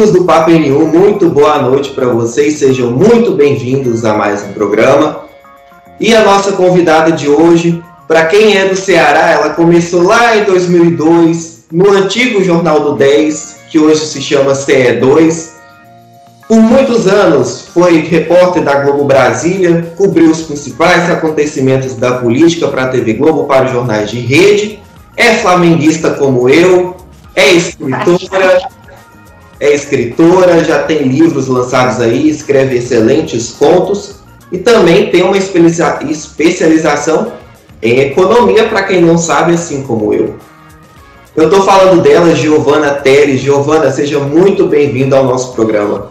Amigos do Papo N1, muito boa noite para vocês, sejam muito bem-vindos a mais um programa. E a nossa convidada de hoje, para quem é do Ceará, ela começou lá em 2002, no antigo Jornal do 10, que hoje se chama CE2. Por muitos anos foi repórter da Globo Brasília, cobriu os principais acontecimentos da política para a TV Globo, para os jornais de rede, é flamenguista como eu, é escritora, é escritora, já tem livros lançados aí, escreve excelentes contos e também tem uma especialização em economia, para quem não sabe, assim como eu. Eu estou falando dela, Giovana Teres. Giovana, seja muito bem-vinda ao nosso programa.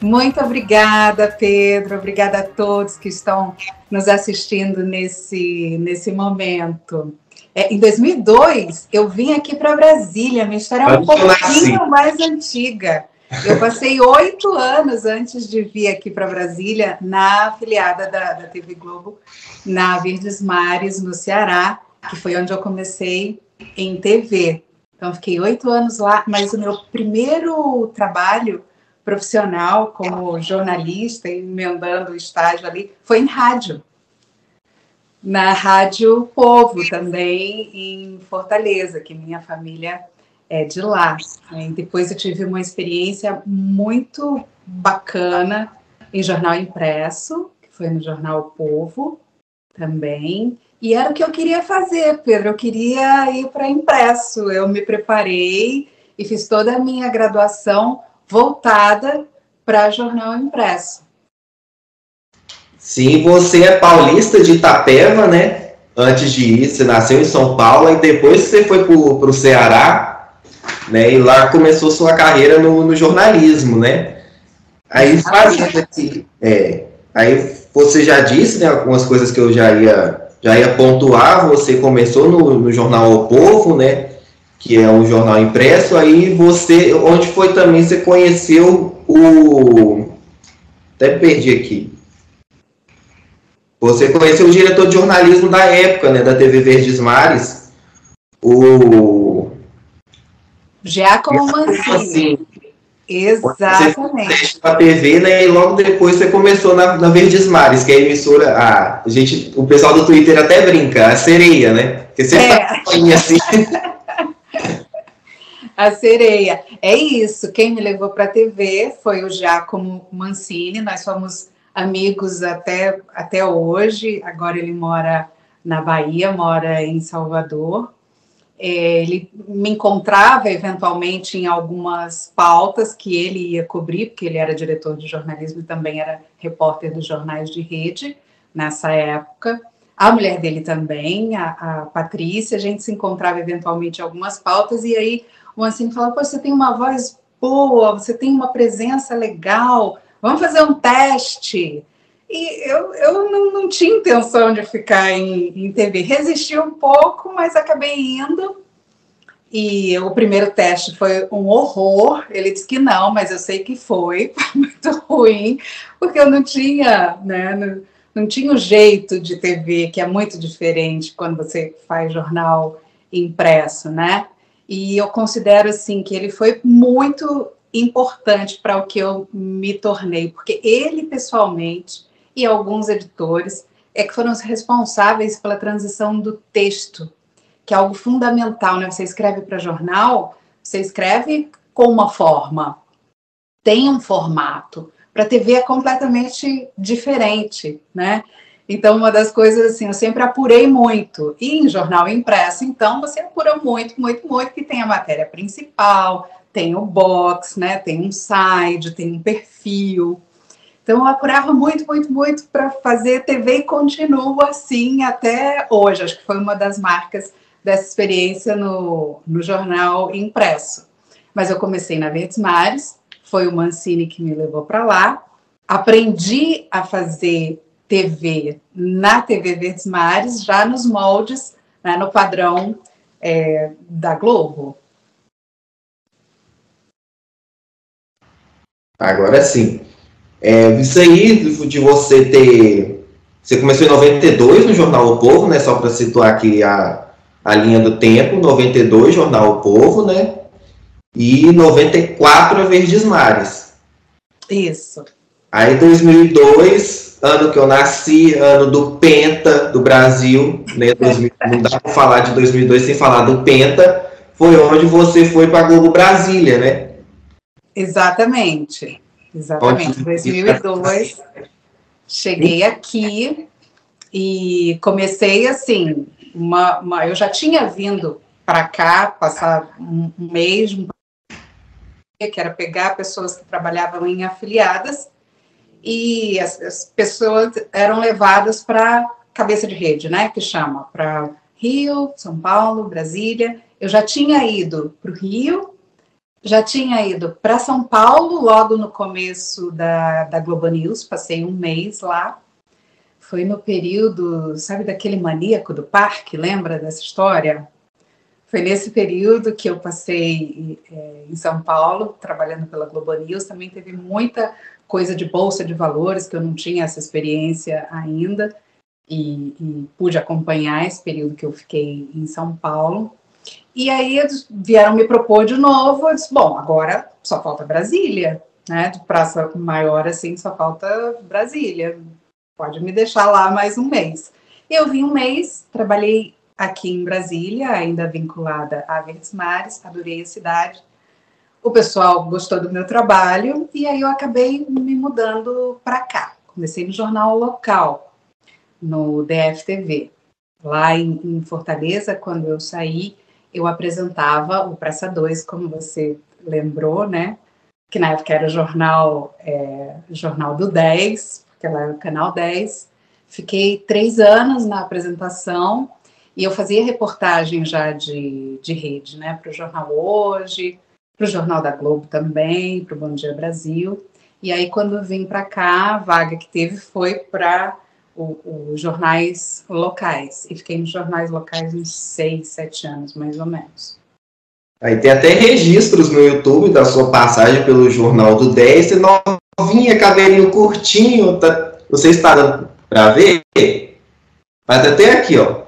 Muito obrigada, Pedro. Obrigada a todos que estão nos assistindo nesse, nesse momento. É, em 2002, eu vim aqui para Brasília. Minha história é um pouquinho mais antiga. Eu passei oito anos antes de vir aqui para Brasília, na afiliada da, da TV Globo, na Verdes Mares, no Ceará, que foi onde eu comecei em TV. Então, fiquei oito anos lá, mas o meu primeiro trabalho profissional como jornalista, emendando o estágio ali, foi em rádio. Na Rádio Povo, também em Fortaleza, que minha família é de lá. Né? Depois eu tive uma experiência muito bacana em jornal impresso, que foi no jornal Povo também. E era o que eu queria fazer, Pedro. Eu queria ir para impresso. Eu me preparei e fiz toda a minha graduação voltada para jornal impresso. Sim, você é paulista de Itapeva, né? Antes de ir, você nasceu em São Paulo e depois você foi para o Ceará né? E lá começou sua carreira no, no jornalismo, né? Aí fazendo aqui, é, aí você já disse, né, algumas coisas que eu já ia, já ia pontuar, você começou no, no jornal O Povo, né, que é um jornal impresso, aí você, onde foi também, você conheceu o, até perdi aqui, você conheceu o diretor de jornalismo da época, né, da TV Verdes Mares, o Giacomo Mancini. Exatamente. Para TV, né? E logo depois você começou na, na Verdes Mares, que é a emissora. A, a gente, o pessoal do Twitter até brinca, a sereia, né? Porque você é. tá assim. a sereia. É isso. Quem me levou para a TV foi o Giacomo Mancini. Nós somos amigos até, até hoje. Agora ele mora na Bahia, mora em Salvador. É, ele me encontrava eventualmente em algumas pautas que ele ia cobrir, porque ele era diretor de jornalismo e também era repórter dos jornais de rede nessa época. A mulher dele também, a, a Patrícia, a gente se encontrava eventualmente em algumas pautas, e aí o Ancine falava: Pô, você tem uma voz boa, você tem uma presença legal, vamos fazer um teste. E eu, eu não, não tinha intenção de ficar em, em TV. Resisti um pouco, mas acabei indo. E o primeiro teste foi um horror. Ele disse que não, mas eu sei que foi, foi muito ruim, porque eu não tinha, né, não, não tinha o jeito de TV, que é muito diferente quando você faz jornal impresso, né? E eu considero assim que ele foi muito importante para o que eu me tornei, porque ele pessoalmente e alguns editores é que foram os responsáveis pela transição do texto, que é algo fundamental, né? Você escreve para jornal, você escreve com uma forma, tem um formato. Para TV é completamente diferente, né? Então, uma das coisas assim, eu sempre apurei muito. E em jornal impresso, então, você apura muito, muito, muito, que tem a matéria principal, tem o box, né? Tem um side, tem um perfil. Então, eu apurava muito, muito, muito para fazer TV e continuo assim até hoje. Acho que foi uma das marcas dessa experiência no, no jornal impresso. Mas eu comecei na Verdes Mares, foi o Mancini que me levou para lá. Aprendi a fazer TV na TV Verdes Mares, já nos moldes, né, no padrão é, da Globo. Agora sim. É, isso aí de você ter. Você começou em 92 no Jornal O Povo, né? Só para situar aqui a, a linha do tempo, 92, Jornal O Povo, né? e 94 a Verdes Mares. Isso. Aí 2002, ano que eu nasci, ano do Penta do Brasil, né? 2000, não dá para falar de 2002 sem falar do Penta, foi onde você foi para Globo Brasília, né? Exatamente. Exatamente. Onde... 2002, cheguei aqui e comecei assim, uma, uma eu já tinha vindo para cá, passar um mês, que era pegar pessoas que trabalhavam em afiliadas e as, as pessoas eram levadas para cabeça de rede, né, que chama, para Rio, São Paulo, Brasília. Eu já tinha ido para o Rio, já tinha ido para São Paulo logo no começo da, da Globo News, passei um mês lá. Foi no período, sabe, daquele maníaco do parque, lembra dessa história? Foi nesse período que eu passei é, em São Paulo, trabalhando pela Globo News. Também teve muita coisa de bolsa de valores, que eu não tinha essa experiência ainda, e, e pude acompanhar esse período que eu fiquei em São Paulo. E aí eles vieram me propor de novo, eu disse, bom, agora só falta Brasília, né? De praça maior assim, só falta Brasília. Pode me deixar lá mais um mês. Eu vim um mês, trabalhei aqui em Brasília, ainda vinculada a Verdes Mares, adorei a cidade. O pessoal gostou do meu trabalho e aí eu acabei me mudando para cá. Comecei no jornal local, no DFTV. Lá em, em, Fortaleza, quando eu saí, eu apresentava o Praça 2, como você lembrou, né? Que na época era o jornal, é, jornal do 10, porque lá era o canal 10. Fiquei três anos na apresentação e eu fazia reportagem já de, de rede, né, para o Jornal Hoje, para o Jornal da Globo também, para o Bom Dia Brasil. E aí, quando vim para cá, a vaga que teve foi para os jornais locais. E fiquei nos jornais locais uns seis, sete anos, mais ou menos. Aí tem até registros no YouTube da sua passagem pelo Jornal do 10, você novinha, cabelinho curtinho, tá, você está dando para ver? Mas até aqui, ó.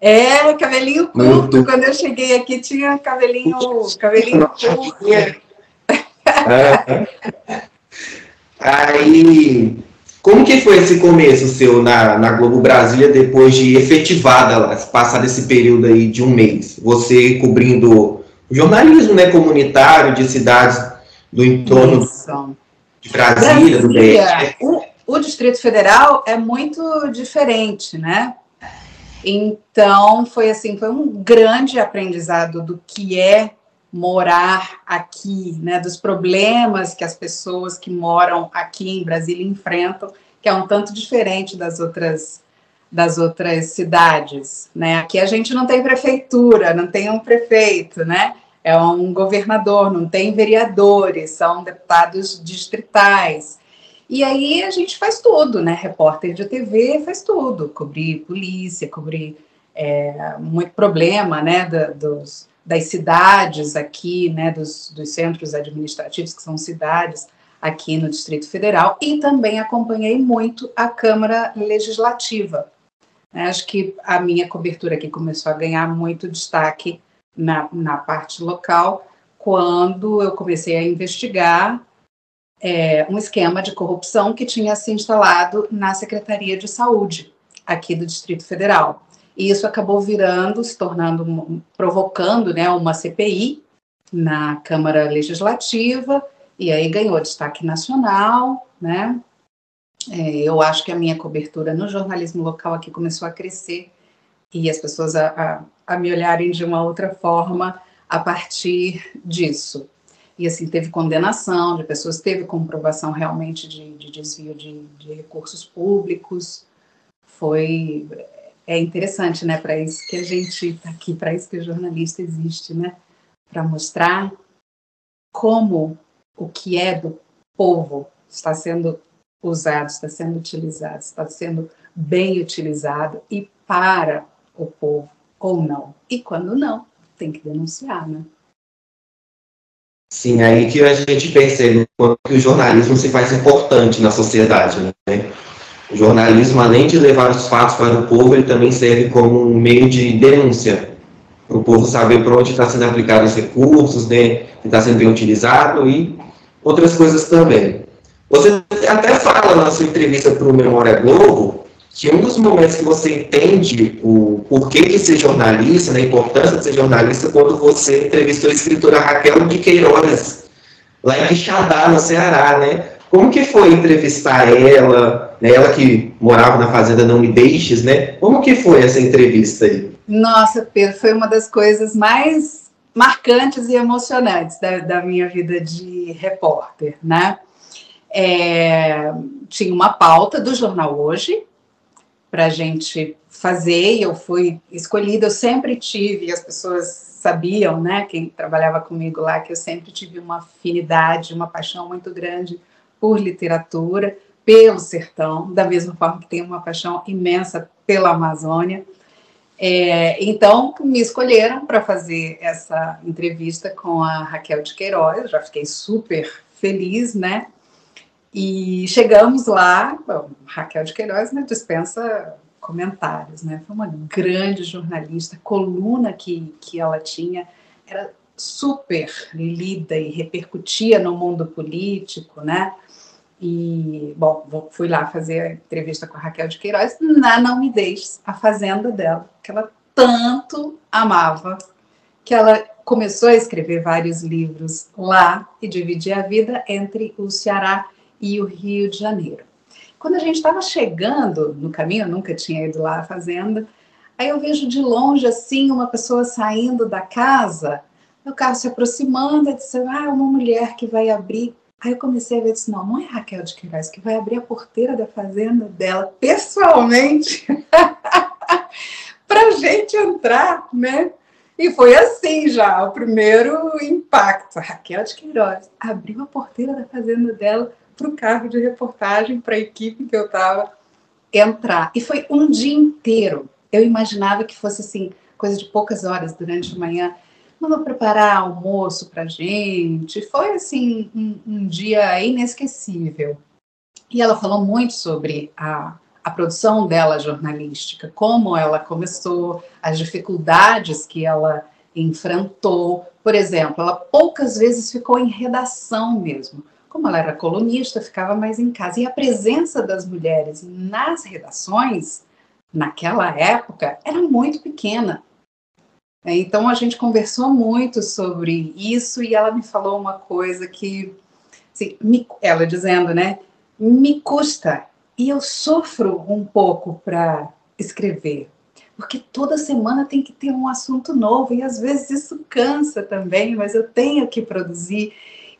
É, cabelinho curto. Quando eu cheguei aqui tinha cabelinho, cabelinho curto. Aí, como que foi esse começo seu na, na Globo Brasília depois de efetivada, passar esse período aí de um mês? Você cobrindo jornalismo né, comunitário de cidades do entorno Isso. de Brasília, Brasília do o, o Distrito Federal é muito diferente, né? Então, foi assim, foi um grande aprendizado do que é morar aqui, né, dos problemas que as pessoas que moram aqui em Brasília enfrentam, que é um tanto diferente das outras das outras cidades, né? Aqui a gente não tem prefeitura, não tem um prefeito, né? É um governador, não tem vereadores, são deputados distritais. E aí a gente faz tudo, né? Repórter de TV faz tudo, cobrir polícia, cobrir é, muito problema, né? Da, dos, das cidades aqui, né? Dos, dos centros administrativos, que são cidades aqui no Distrito Federal, e também acompanhei muito a Câmara Legislativa. Né? Acho que a minha cobertura aqui começou a ganhar muito destaque na, na parte local, quando eu comecei a investigar é, um esquema de corrupção que tinha se instalado na Secretaria de Saúde aqui do Distrito Federal. E isso acabou virando, se tornando, provocando né, uma CPI na Câmara Legislativa, e aí ganhou destaque nacional, né? É, eu acho que a minha cobertura no jornalismo local aqui começou a crescer e as pessoas a, a, a me olharem de uma outra forma a partir disso. E assim, teve condenação de pessoas, teve comprovação realmente de, de desvio de, de recursos públicos. Foi. É interessante, né? Para isso que a gente está aqui, para isso que o jornalista existe, né? Para mostrar como o que é do povo está sendo usado, está sendo utilizado, está sendo bem utilizado e para o povo ou não. E quando não, tem que denunciar, né? Sim, aí que a gente percebe quanto que o jornalismo se faz importante na sociedade. Né? O jornalismo, além de levar os fatos para o povo, ele também serve como um meio de denúncia. para o povo saber para onde está sendo aplicado os recursos, né, que está sendo bem utilizado e outras coisas também. Você até fala na sua entrevista para o Memória Globo que um dos momentos que você entende o porquê de ser jornalista, né, a importância de ser jornalista, quando você entrevistou a escritora Raquel de Queiroz, lá em Quixadá, no Ceará, né? Como que foi entrevistar ela, né, ela que morava na fazenda Não Me Deixes, né? Como que foi essa entrevista aí? Nossa, Pedro, foi uma das coisas mais marcantes e emocionantes da, da minha vida de repórter, né? É, tinha uma pauta do jornal Hoje para a gente fazer, e eu fui escolhida. Eu sempre tive, as pessoas sabiam, né? Quem trabalhava comigo lá, que eu sempre tive uma afinidade, uma paixão muito grande por literatura, pelo sertão, da mesma forma que tenho uma paixão imensa pela Amazônia. É, então, me escolheram para fazer essa entrevista com a Raquel de Queiroz, já fiquei super feliz, né? E chegamos lá, bom, Raquel de Queiroz né, dispensa comentários, né? Foi uma grande jornalista, coluna que, que ela tinha era super lida e repercutia no mundo político, né? E, bom, fui lá fazer a entrevista com a Raquel de Queiroz na Não Me Deixes, a fazenda dela, que ela tanto amava, que ela começou a escrever vários livros lá e dividir a vida entre o Ceará e o Rio de Janeiro. Quando a gente estava chegando no caminho, eu nunca tinha ido lá à fazenda, aí eu vejo de longe assim uma pessoa saindo da casa, o carro se aproximando, e disse, ah, uma mulher que vai abrir. Aí eu comecei a ver, disse, não, não é Raquel de Queiroz que vai abrir a porteira da fazenda dela pessoalmente para gente entrar, né? E foi assim já, o primeiro impacto. Raquel de Queiroz abriu a porteira da fazenda dela para o cargo de reportagem, para a equipe que eu estava entrar. E foi um dia inteiro. Eu imaginava que fosse assim, coisa de poucas horas durante a manhã. Vou preparar almoço para gente. Foi assim um, um dia inesquecível. E ela falou muito sobre a, a produção dela jornalística, como ela começou, as dificuldades que ela enfrentou. Por exemplo, ela poucas vezes ficou em redação mesmo. Como ela era colunista, ficava mais em casa. E a presença das mulheres nas redações, naquela época, era muito pequena. Então a gente conversou muito sobre isso e ela me falou uma coisa que, assim, me, ela dizendo, né, me custa e eu sofro um pouco para escrever, porque toda semana tem que ter um assunto novo e às vezes isso cansa também, mas eu tenho que produzir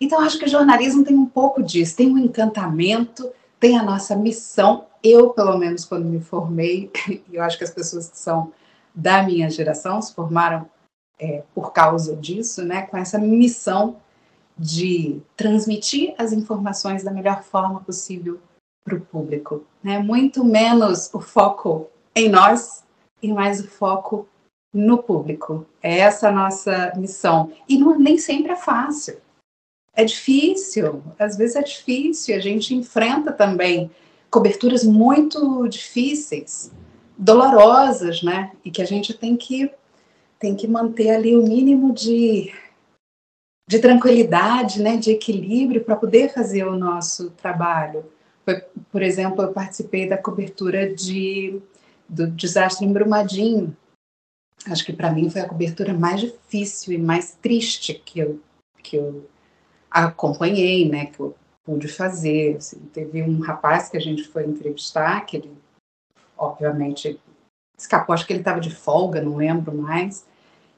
então, acho que o jornalismo tem um pouco disso, tem um encantamento, tem a nossa missão. Eu, pelo menos, quando me formei, eu acho que as pessoas que são da minha geração se formaram é, por causa disso, né, com essa missão de transmitir as informações da melhor forma possível para o público. Né? Muito menos o foco em nós e mais o foco no público. É essa a nossa missão. E não, nem sempre é fácil. É difícil, às vezes é difícil, a gente enfrenta também coberturas muito difíceis, dolorosas, né? E que a gente tem que tem que manter ali o mínimo de, de tranquilidade, né, de equilíbrio para poder fazer o nosso trabalho. Por exemplo, eu participei da cobertura de, do desastre em Brumadinho. Acho que para mim foi a cobertura mais difícil e mais triste que eu, que eu acompanhei, né, que eu pude fazer. Assim, teve um rapaz que a gente foi entrevistar, que ele, obviamente, escapou, acho que ele estava de folga, não lembro mais.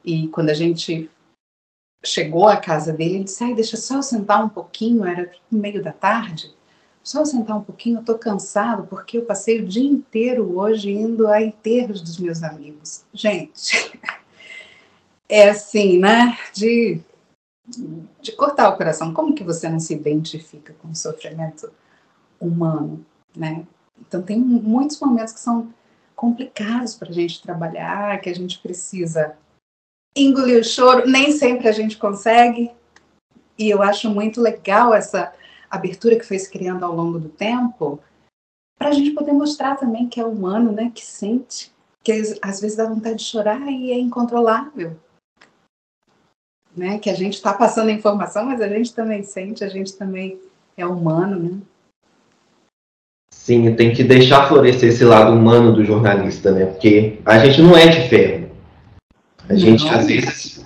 E quando a gente chegou à casa dele, ele disse: deixa só eu sentar um pouquinho, era no meio da tarde. Só eu sentar um pouquinho, eu estou cansado, porque eu passei o dia inteiro hoje indo a enterros dos meus amigos. Gente, é assim, né? De de cortar o coração. Como que você não se identifica com o sofrimento humano, né? Então tem muitos momentos que são complicados para a gente trabalhar, que a gente precisa engolir o choro. Nem sempre a gente consegue. E eu acho muito legal essa abertura que foi se criando ao longo do tempo, para a gente poder mostrar também que é humano, né? Que sente, que às vezes dá vontade de chorar e é incontrolável. Né? Que a gente está passando a informação, mas a gente também sente, a gente também é humano, né? Sim, tem que deixar florescer esse lado humano do jornalista, né? Porque a gente não é de ferro. A gente, às vezes,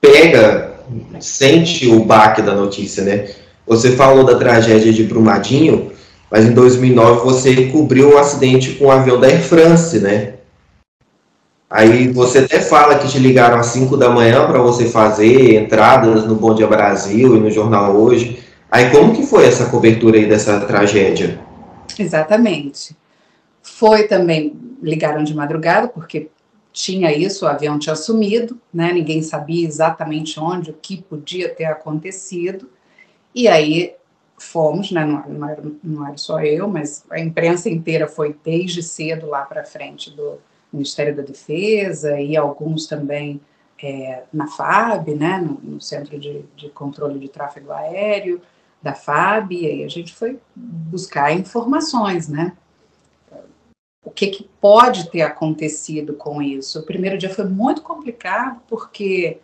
pega, sente o baque da notícia, né? Você falou da tragédia de Brumadinho, mas em 2009 você cobriu um acidente com um avião da Air France, né? Aí você até fala que te ligaram às 5 da manhã para você fazer entradas no Bom Dia Brasil e no Jornal Hoje. Aí como que foi essa cobertura aí dessa tragédia? Exatamente. Foi também, ligaram de madrugada, porque tinha isso, o avião tinha sumido, né? Ninguém sabia exatamente onde, o que podia ter acontecido. E aí fomos, né? Não, não, era, não era só eu, mas a imprensa inteira foi desde cedo lá para frente do Ministério da Defesa e alguns também é, na FAB, né, no, no Centro de, de, Controle de Tráfego Aéreo da FAB, e aí a gente foi buscar informações, né? O que, que pode ter acontecido com isso? O primeiro dia foi muito complicado, porque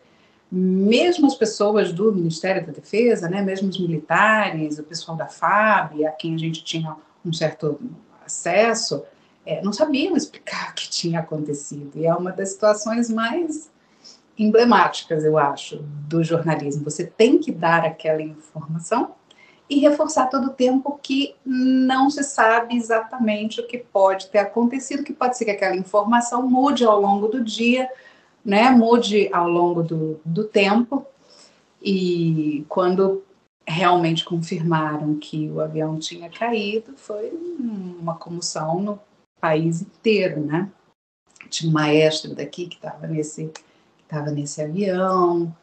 mesmo as pessoas do Ministério da Defesa, né, mesmo os militares, o pessoal da FAB, a quem a gente tinha um certo acesso, é, não sabiam explicar o que tinha acontecido. E é uma das situações mais emblemáticas, eu acho, do jornalismo. Você tem que dar aquela informação e reforçar todo o tempo que não se sabe exatamente o que pode ter acontecido, que pode ser que aquela informação mude ao longo do dia, né, mude ao longo do, do tempo, e quando realmente confirmaram que o avião tinha caído, foi uma comoção no país inteiro, né? Tinha um maestro daqui que estava nesse, nesse avião.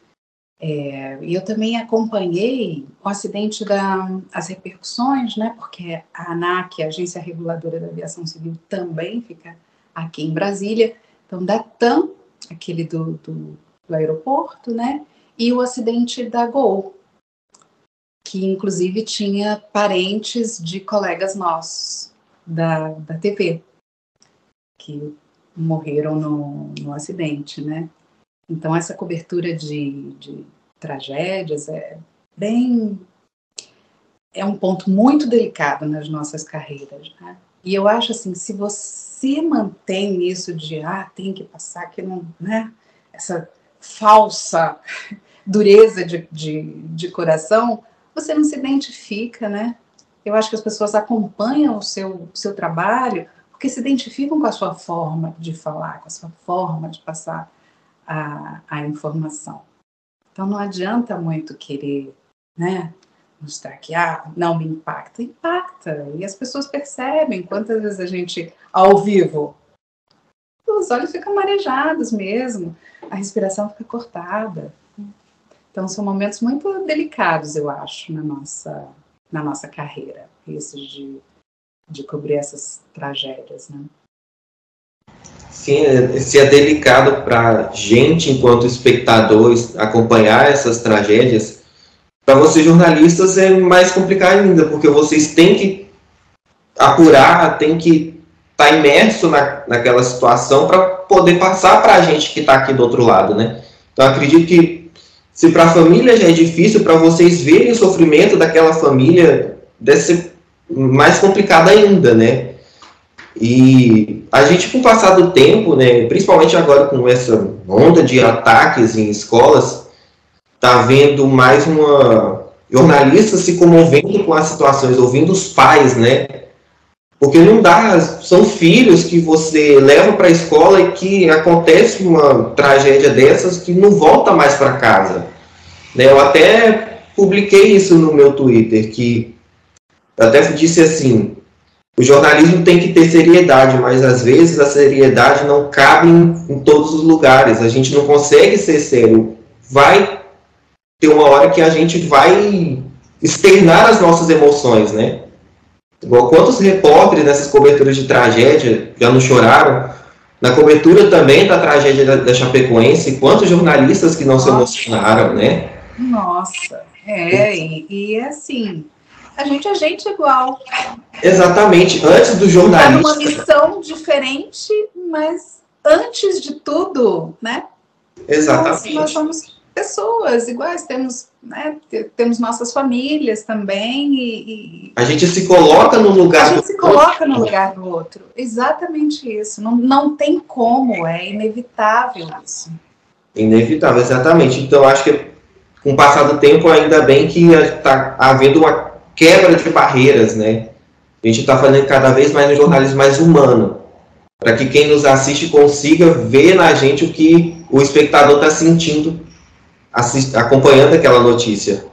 É, eu também acompanhei o acidente da as repercussões, né? Porque a ANAC, a Agência Reguladora da Aviação Civil, também fica aqui em Brasília. Então, da TAM, aquele do, do, do aeroporto, né? E o acidente da Gol, que inclusive tinha parentes de colegas nossos da, da TV que morreram no, no acidente, né? Então, essa cobertura de, de tragédias é bem. É um ponto muito delicado nas nossas carreiras, né? E eu acho assim, se você mantém isso de, ah, tem que passar, que não, né? Essa falsa dureza de, de, de coração, você não se identifica, né? Eu acho que as pessoas acompanham o seu, seu trabalho porque se identificam com a sua forma de falar, com a sua forma de passar a, a informação. Então não adianta muito querer, né, mostrar que ah, não me impacta, impacta. E as pessoas percebem quantas vezes a gente ao vivo os olhos ficam marejados mesmo, a respiração fica cortada. Então são momentos muito delicados, eu acho, na nossa na nossa carreira, esses de de cobrir essas tragédias, né? Sim, se é delicado para gente, enquanto espectadores, acompanhar essas tragédias. Para vocês jornalistas é mais complicado ainda, porque vocês têm que apurar, têm que estar tá imerso na, naquela situação para poder passar para a gente que está aqui do outro lado, né? Então acredito que se para a família já é difícil, para vocês verem o sofrimento daquela família, deve ser mais complicado ainda, né? E a gente, com o passar do tempo, né, principalmente agora com essa onda de ataques em escolas, tá vendo mais uma jornalista se comovendo com as situações, ouvindo os pais, né? Porque não dá, são filhos que você leva para a escola e que acontece uma tragédia dessas que não volta mais para casa. Né? Eu até publiquei isso no meu Twitter, que eu até disse assim: o jornalismo tem que ter seriedade, mas às vezes a seriedade não cabe em, em todos os lugares. A gente não consegue ser sério. Vai ter uma hora que a gente vai externar as nossas emoções, né? Igual quantos repórteres nessas coberturas de tragédia já não choraram? Na cobertura também da tragédia da, da Chapecoense, quantos jornalistas que não Nossa. se emocionaram, né? Nossa, é, e, e é assim, a gente é gente igual. Exatamente. Antes do jornalista. Está numa missão diferente, mas antes de tudo, né? Exatamente. Nós, nós somos pessoas iguais, temos, né, temos nossas famílias também e, e, A gente se coloca no lugar A gente se coloca no lugar do outro. Exatamente isso. Não, não tem como, é inevitável isso. Inevitável, exatamente. Então, acho que com o passar do tempo, ainda bem que está havendo uma quebra de barreiras, né? A gente está fazendo cada vez mais um jornalismo mais humano, para que quem nos assiste consiga ver na gente o que o espectador está sentindo assist, acompanhando aquela notícia.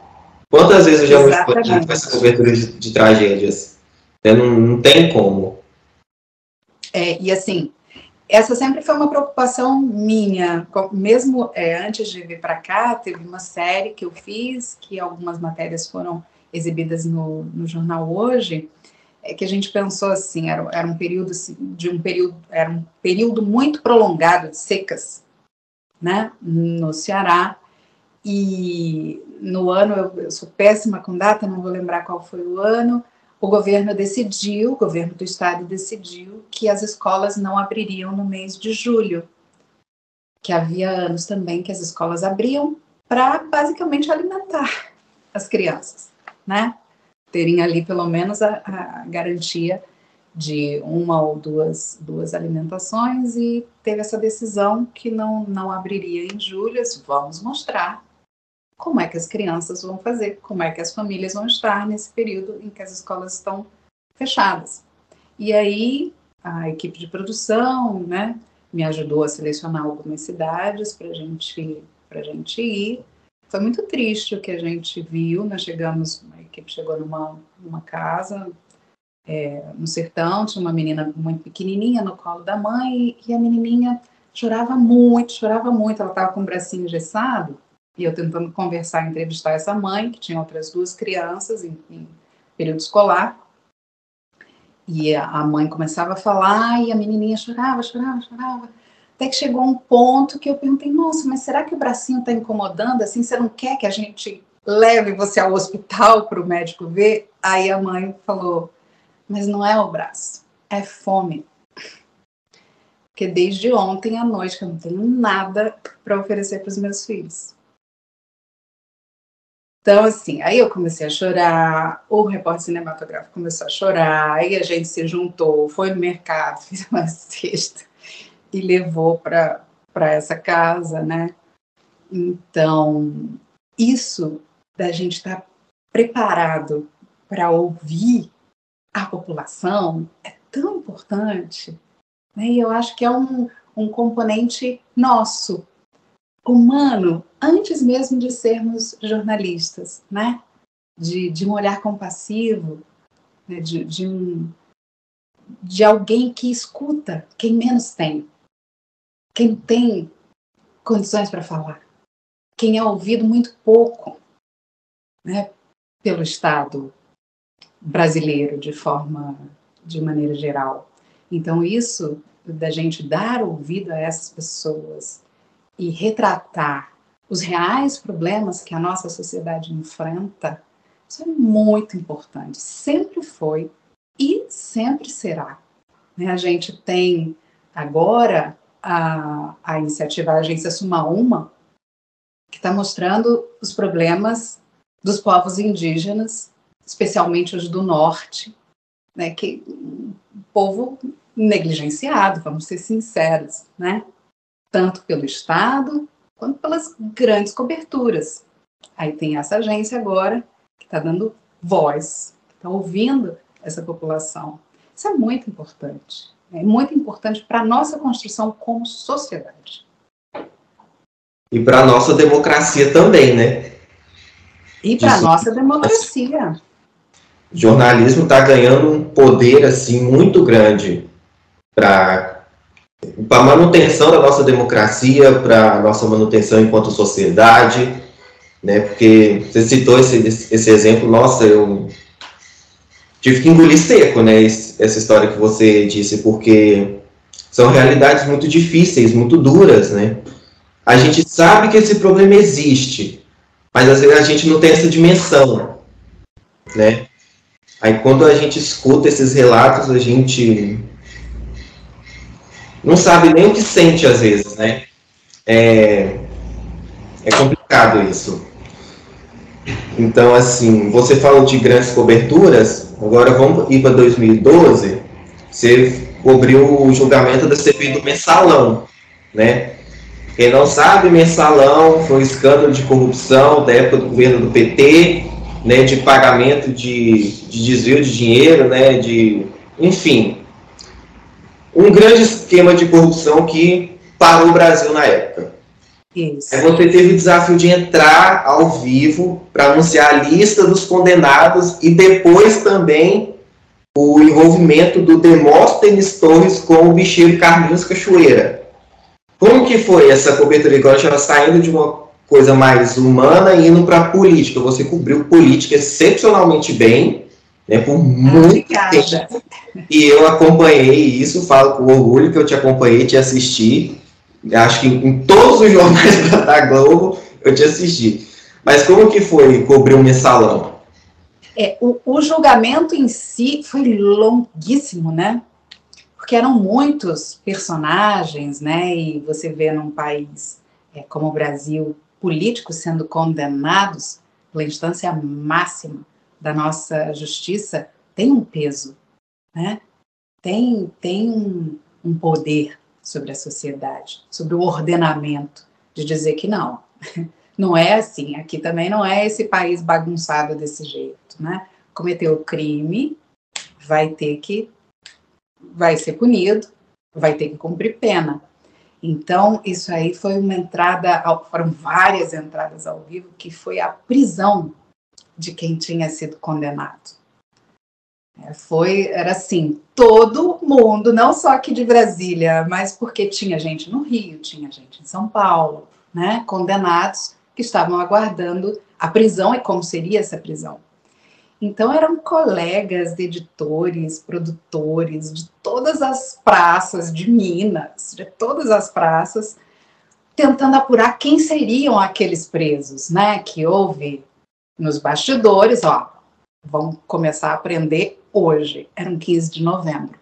Quantas vezes eu já me explodi com essa cobertura de, de tragédias? Né, não, não tem como. É, e assim, essa sempre foi uma preocupação minha. Mesmo é, antes de vir para cá, teve uma série que eu fiz, que algumas matérias foram exibidas no, no jornal hoje, é que a gente pensou assim, era, era um período assim, de um período, era um período muito prolongado de secas, né, no Ceará, e no ano, eu, eu sou péssima com data, não vou lembrar qual foi o ano, o governo decidiu, o governo do estado decidiu que as escolas não abririam no mês de julho, que havia anos também que as escolas abriam para basicamente alimentar as crianças, né? Terem ali pelo menos a, a garantia de uma ou duas, duas alimentações e teve essa decisão que não, não abriria em julho. Vamos mostrar como é que as crianças vão fazer, como é que as famílias vão estar nesse período em que as escolas estão fechadas. E aí a equipe de produção, né, me ajudou a selecionar algumas cidades para gente, a gente ir. Foi muito triste o que a gente viu. Nós chegamos, chegou numa, numa casa é, no sertão, tinha uma menina muito pequenininha no colo da mãe e, a menininha chorava muito, chorava muito. Ela estava com o bracinho engessado e eu tentando conversar, entrevistar essa mãe, que tinha outras duas crianças em, em período escolar. E a mãe começava a falar e a menininha chorava, chorava, chorava. Até que chegou um ponto que eu perguntei, nossa, mas será que o bracinho está incomodando? Assim, você não quer que a gente leve você ao hospital para o médico ver? Aí a mãe falou, mas não é o braço, é fome. Porque desde ontem à noite eu não tenho nada para oferecer para os meus filhos. Então, assim, aí eu comecei a chorar, o repórter cinematográfico começou a chorar, aí a gente se juntou, foi no mercado, fez uma cesta e levou para essa casa, né? Então, isso da gente estar tá preparado para ouvir a população é tão importante, né? E eu acho que é um, um componente nosso, humano antes mesmo de sermos jornalistas, né? De, de um olhar compassivo, né? de, de, um, de alguém que escuta quem menos tem, quem tem condições para falar, quem é ouvido muito pouco, né? Pelo Estado brasileiro de forma, de maneira geral. Então isso da gente dar ouvido a essas pessoas e retratar os reais problemas que a nossa sociedade enfrenta, isso é muito importante. Sempre foi e sempre será. Né? A gente tem agora a, a iniciativa a Agência Suma Uma, que está mostrando os problemas dos povos indígenas, especialmente os do norte, né, que povo negligenciado, vamos ser sinceros, né? tanto pelo Estado quanto pelas grandes coberturas. Aí tem essa agência agora que está dando voz, está ouvindo essa população. Isso é muito importante. É muito importante para a nossa construção como sociedade. E para a nossa democracia também, né? E para a nossa democracia. O jornalismo está ganhando um poder assim muito grande para para a manutenção da nossa democracia, para a nossa manutenção enquanto sociedade, né? Porque você citou esse, esse exemplo, nossa, eu tive que engolir seco, né? Essa história que você disse, porque são realidades muito difíceis, muito duras, né? A gente sabe que esse problema existe, mas às vezes a gente não tem essa dimensão, né? Aí quando a gente escuta esses relatos, a gente não sabe nem o que sente às vezes, né? É, é complicado isso. Então, assim, você falou de grandes coberturas, agora vamos ir para 2012. Você cobriu o julgamento da CPI do mensalão, né? Quem não sabe, mensalão foi um escândalo de corrupção da época do governo do PT, né, de pagamento de, de desvio de dinheiro, né, de, enfim, um grande esquema de corrupção que parou o Brasil na época. Isso. Aí você teve o desafio de entrar ao vivo para anunciar a lista dos condenados e depois também o envolvimento do Demóstenes Torres com o bicheiro Carlinhos Cachoeira. Como que foi essa cobertura? Agora já saindo de uma coisa mais humana e indo para a política. Você cobriu política excepcionalmente bem, né, por muito tempo. E eu acompanhei isso, falo com orgulho que eu te acompanhei, te assisti. Acho que em todos os jornais da Globo eu te assisti. Mas como que foi cobrir um mensalão? É, o, o, julgamento em si foi longuíssimo, né? Porque eram muitos personagens, né? E você vê num país é, como o Brasil, políticos sendo condenados pela instância máxima da nossa justiça, tem um peso, né? Tem, tem um, um poder sobre a sociedade, sobre o ordenamento, de dizer que não, não é assim. Aqui também não é esse país bagunçado desse jeito, né? Cometeu crime, vai ter que, vai ser punido, vai ter que cumprir pena. Então, isso aí foi uma entrada, foram várias entradas ao vivo, que foi a prisão de quem tinha sido condenado. É, foi, era assim, todo mundo, não só aqui de Brasília, mas porque tinha gente no Rio, tinha gente em São Paulo, né, condenados que estavam aguardando a prisão e como seria essa prisão. Então eram colegas, editores, produtores de todas as praças de Minas, de todas as praças, tentando apurar quem seriam aqueles presos, né? Que houve nos bastidores, ó, vamos começar a aprender hoje. Era um 15 de novembro.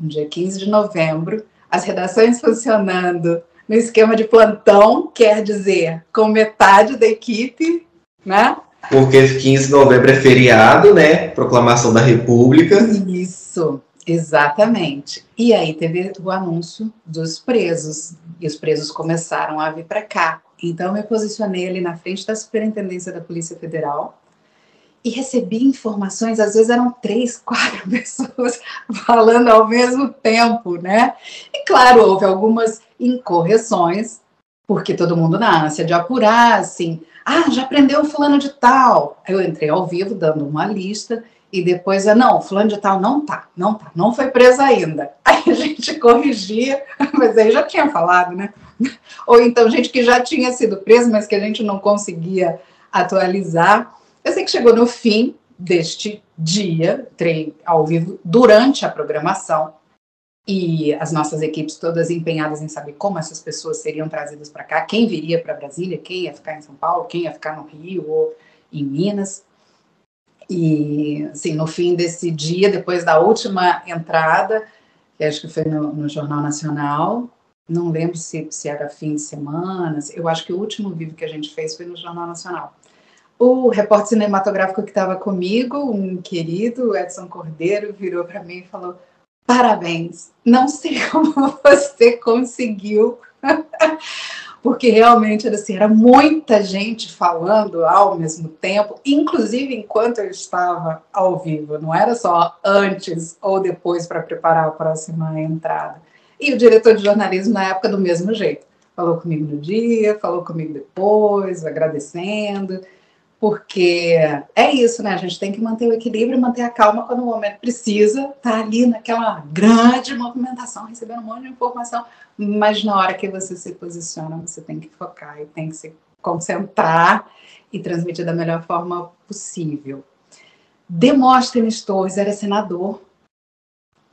Um dia 15 de novembro, as redações funcionando no esquema de plantão, quer dizer, com metade da equipe, né? Porque 15 de novembro é feriado, né? Proclamação da República. Isso, exatamente. E aí teve o anúncio dos presos. E os presos começaram a vir para cá. Então, eu me posicionei ali na frente da Superintendência da Polícia Federal e recebi informações, às vezes eram três, quatro pessoas falando ao mesmo tempo, né? E claro, houve algumas incorreções, porque todo mundo na ânsia de apurar, assim, ah, já prendeu o fulano de tal. Eu entrei ao vivo dando uma lista e depois, não, fulano de tal não tá, não tá, não foi preso ainda. Aí a gente corrigia, mas aí já tinha falado, né? Ou então gente que já tinha sido preso, mas que a gente não conseguia atualizar. Eu sei que chegou no fim deste dia, entrei ao vivo durante a programação, e as nossas equipes todas empenhadas em saber como essas pessoas seriam trazidas para cá, quem viria para Brasília, quem ia ficar em São Paulo, quem ia ficar no Rio ou em Minas. E, assim, no fim desse dia, depois da última entrada, que acho que foi no, no Jornal Nacional, não lembro se, se era fim de semana, eu acho que o último vivo que a gente fez foi no Jornal Nacional. O repórter cinematográfico que estava comigo, um querido, Edson Cordeiro, virou para mim e falou: Parabéns, não sei como você conseguiu, porque realmente era, assim, era muita gente falando ao mesmo tempo, inclusive enquanto eu estava ao vivo, não era só antes ou depois para preparar a próxima entrada. E o diretor de jornalismo, na época, do mesmo jeito. Falou comigo no dia, falou comigo depois, agradecendo, porque é isso, né? A gente tem que manter o equilíbrio, manter a calma quando o momento precisa, tá ali naquela grande movimentação, recebendo um monte de informação, mas na hora que você se posiciona, você tem que focar e tem que se concentrar e transmitir da melhor forma possível. Demóstenes Torres era senador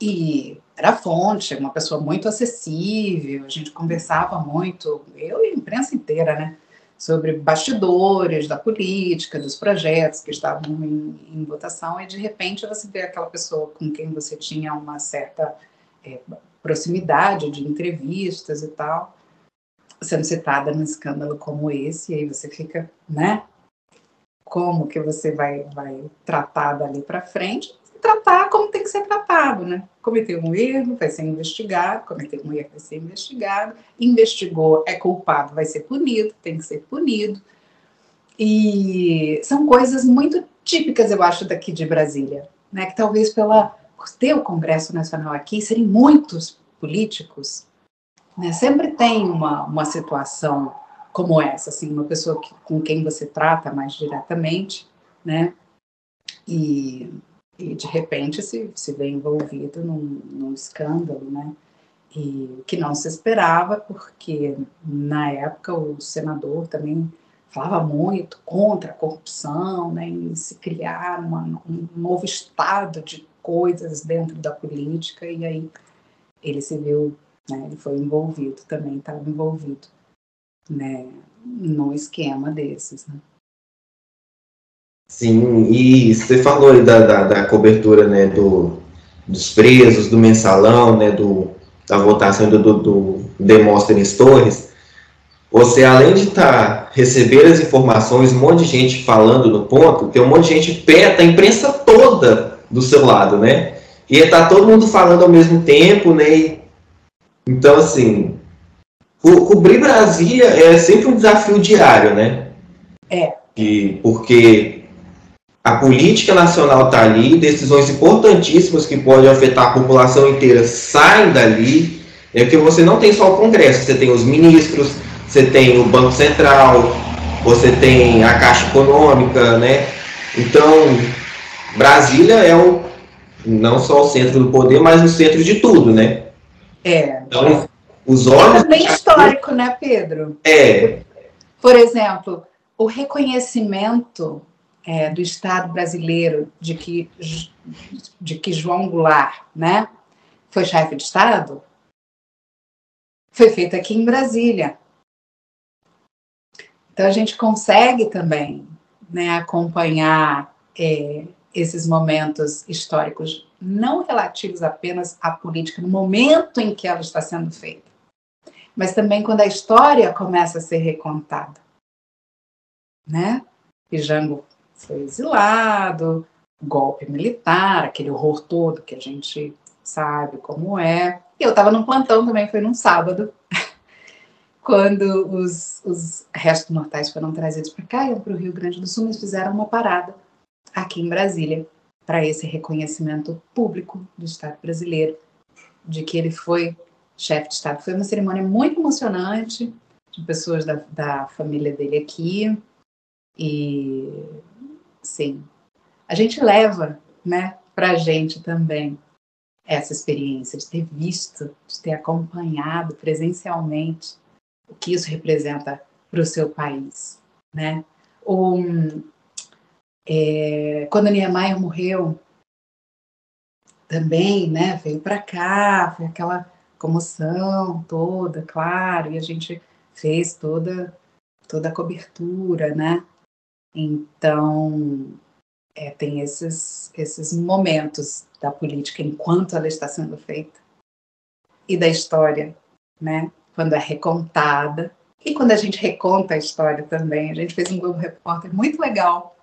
e era fonte, uma pessoa muito acessível, a gente conversava muito, eu e a imprensa inteira, né? Sobre bastidores da política, dos projetos que estavam em, em votação, e de repente você vê aquela pessoa com quem você tinha uma certa é, proximidade de entrevistas e tal, sendo citada num escândalo como esse, e aí você fica, né? Como que você vai, vai tratar dali para frente? Tratar como tem que ser tratado, né? Cometeu um erro, vai ser investigado, cometeu um erro, vai ser investigado, investigou, é culpado, vai ser punido, tem que ser punido. E são coisas muito típicas, eu acho, daqui de Brasília, né? Que talvez pela ter o Congresso Nacional aqui, serem muitos políticos, né? Sempre tem uma, uma situação como essa, assim, uma pessoa que, com quem você trata mais diretamente, né? E, e de repente se, se vê envolvido num, num escândalo, né? E que não se esperava, porque na época o senador também falava muito contra a corrupção, né, em se criar uma, um novo estado de coisas dentro da política, e aí ele se viu né? Ele foi envolvido também, estava envolvido né, no esquema desses. Né? Sim, e você falou aí da, da, da, cobertura né, do, dos presos, do mensalão, né, do, da votação do, do, do Demóstenes Torres. Você, além de estar tá, recebendo as informações, um monte de gente falando no ponto, tem um monte de gente perto, a imprensa toda do seu lado, né? E está todo mundo falando ao mesmo tempo, né? E então, assim, co cobrir Brasília é sempre um desafio diário, né? É. E, porque a política nacional está ali, decisões importantíssimas que podem afetar a população inteira saem dali, é porque você não tem só o Congresso, você tem os ministros, você tem o Banco Central, você tem a Caixa Econômica, né? Então, Brasília é o, não só o centro do poder, mas o centro de tudo, né? É. Então, os olhos. É bem histórico, né, Pedro? É. Por exemplo, o reconhecimento é, do Estado brasileiro de que, de que João Goulart né, foi chefe de Estado foi feito aqui em Brasília. Então a gente consegue também né, acompanhar é, esses momentos históricos não relativos apenas à política no momento em que ela está sendo feita, mas também quando a história começa a ser recontada, né? E Jango foi exilado, golpe militar, aquele horror todo que a gente sabe como é. E eu estava num plantão também, foi num sábado, quando os, os restos mortais foram trazidos para cá, iam para o Rio Grande do Sul, eles fizeram uma parada aqui em Brasília para esse reconhecimento público do Estado brasileiro, de que ele foi chefe de Estado. Foi uma cerimônia muito emocionante, de pessoas da, da família dele aqui, e sim, a gente leva, né, para a gente também essa experiência de ter visto, de ter acompanhado presencialmente o que isso representa para o seu país, né? Um, é, quando Niemeyer morreu, também, né, veio para cá, foi aquela comoção toda, claro, e a gente fez toda toda a cobertura, né? Então, é, tem esses, esses momentos da política enquanto ela está sendo feita e da história, né? Quando é recontada e quando a gente reconta a história também. A gente fez um Globo Repórter muito legal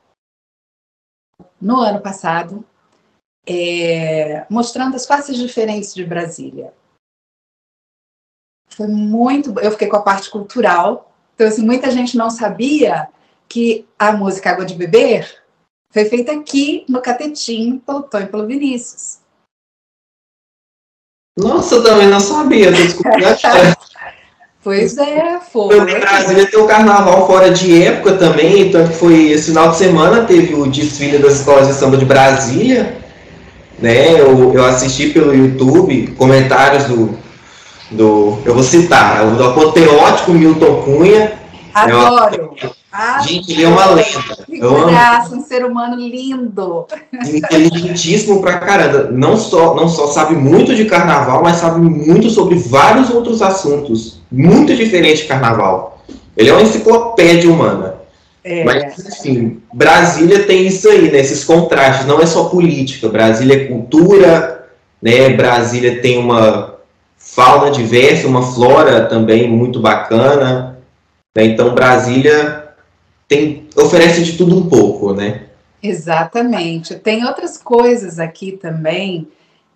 no ano passado, é, mostrando as faces diferentes de Brasília. Foi muito. Eu fiquei com a parte cultural, então assim, muita gente não sabia que a música Água de Beber foi feita aqui no Catetim pelo Tom e pelo Vinícius. Nossa, eu também não sabia, desculpa. Pois é, foi. Em Brasília tem o carnaval fora de época também, então foi esse final de semana teve o desfile das escolas de samba de Brasília, né? Eu, eu assisti pelo YouTube comentários do, do eu vou citar, do apoteótico Milton Cunha. Adoro. É uma, gente, ele é uma lenda. Que graça, um ser humano lindo. Inteligentíssimo pra caramba. Não só, não só sabe muito de carnaval, mas sabe muito sobre vários outros assuntos muito diferente de carnaval. Ele é uma enciclopédia humana. É. Mas, enfim, Brasília tem isso aí, né? Esses contrastes. Não é só política. Brasília é cultura, né? Brasília tem uma fauna diversa, uma flora também muito bacana. Né? Então, Brasília tem, oferece de tudo um pouco, né? Exatamente. Tem outras coisas aqui também.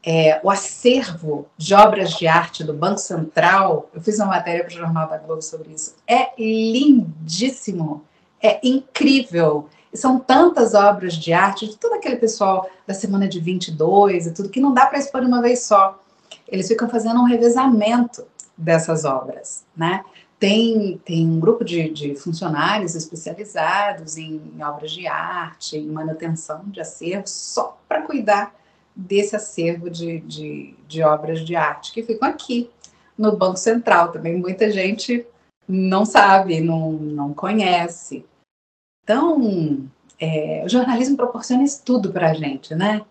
É, o acervo de obras de arte do Banco Central, eu fiz uma matéria para o Jornal da Globo sobre isso, é lindíssimo, é incrível. são tantas obras de arte, de todo aquele pessoal da semana de 22 e tudo, que não dá para expor uma vez só. Eles ficam fazendo um revezamento dessas obras, né? Tem, tem um grupo de, de funcionários especializados em, em, obras de arte, em manutenção de acervo, só para cuidar desse acervo de, de, de obras de arte que ficam aqui no Banco Central. Também muita gente não sabe, não, não conhece. Então, é, o jornalismo proporciona isso tudo para a gente, né?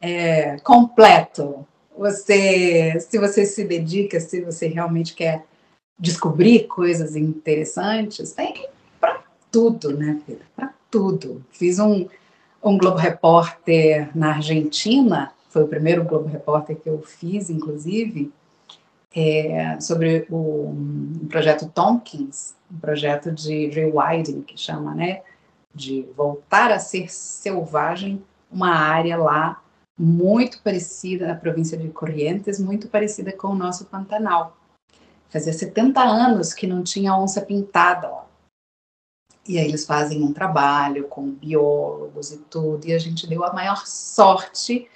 É, completo. Você, se você se dedica, se você realmente quer descobrir coisas interessantes, tem para tudo, né, Pedro? Para tudo. Fiz um, um Globo Repórter na Argentina, foi o primeiro Globo Repórter que eu fiz, inclusive, é, sobre o um projeto Tompkins, um projeto de rewilding, que chama, né? De voltar a ser selvagem, uma área lá muito parecida, na província de Corrientes, muito parecida com o nosso Pantanal. Fazia 70 anos que não tinha onça pintada lá. E aí eles fazem um trabalho com biólogos e tudo, e a gente deu a maior sorte.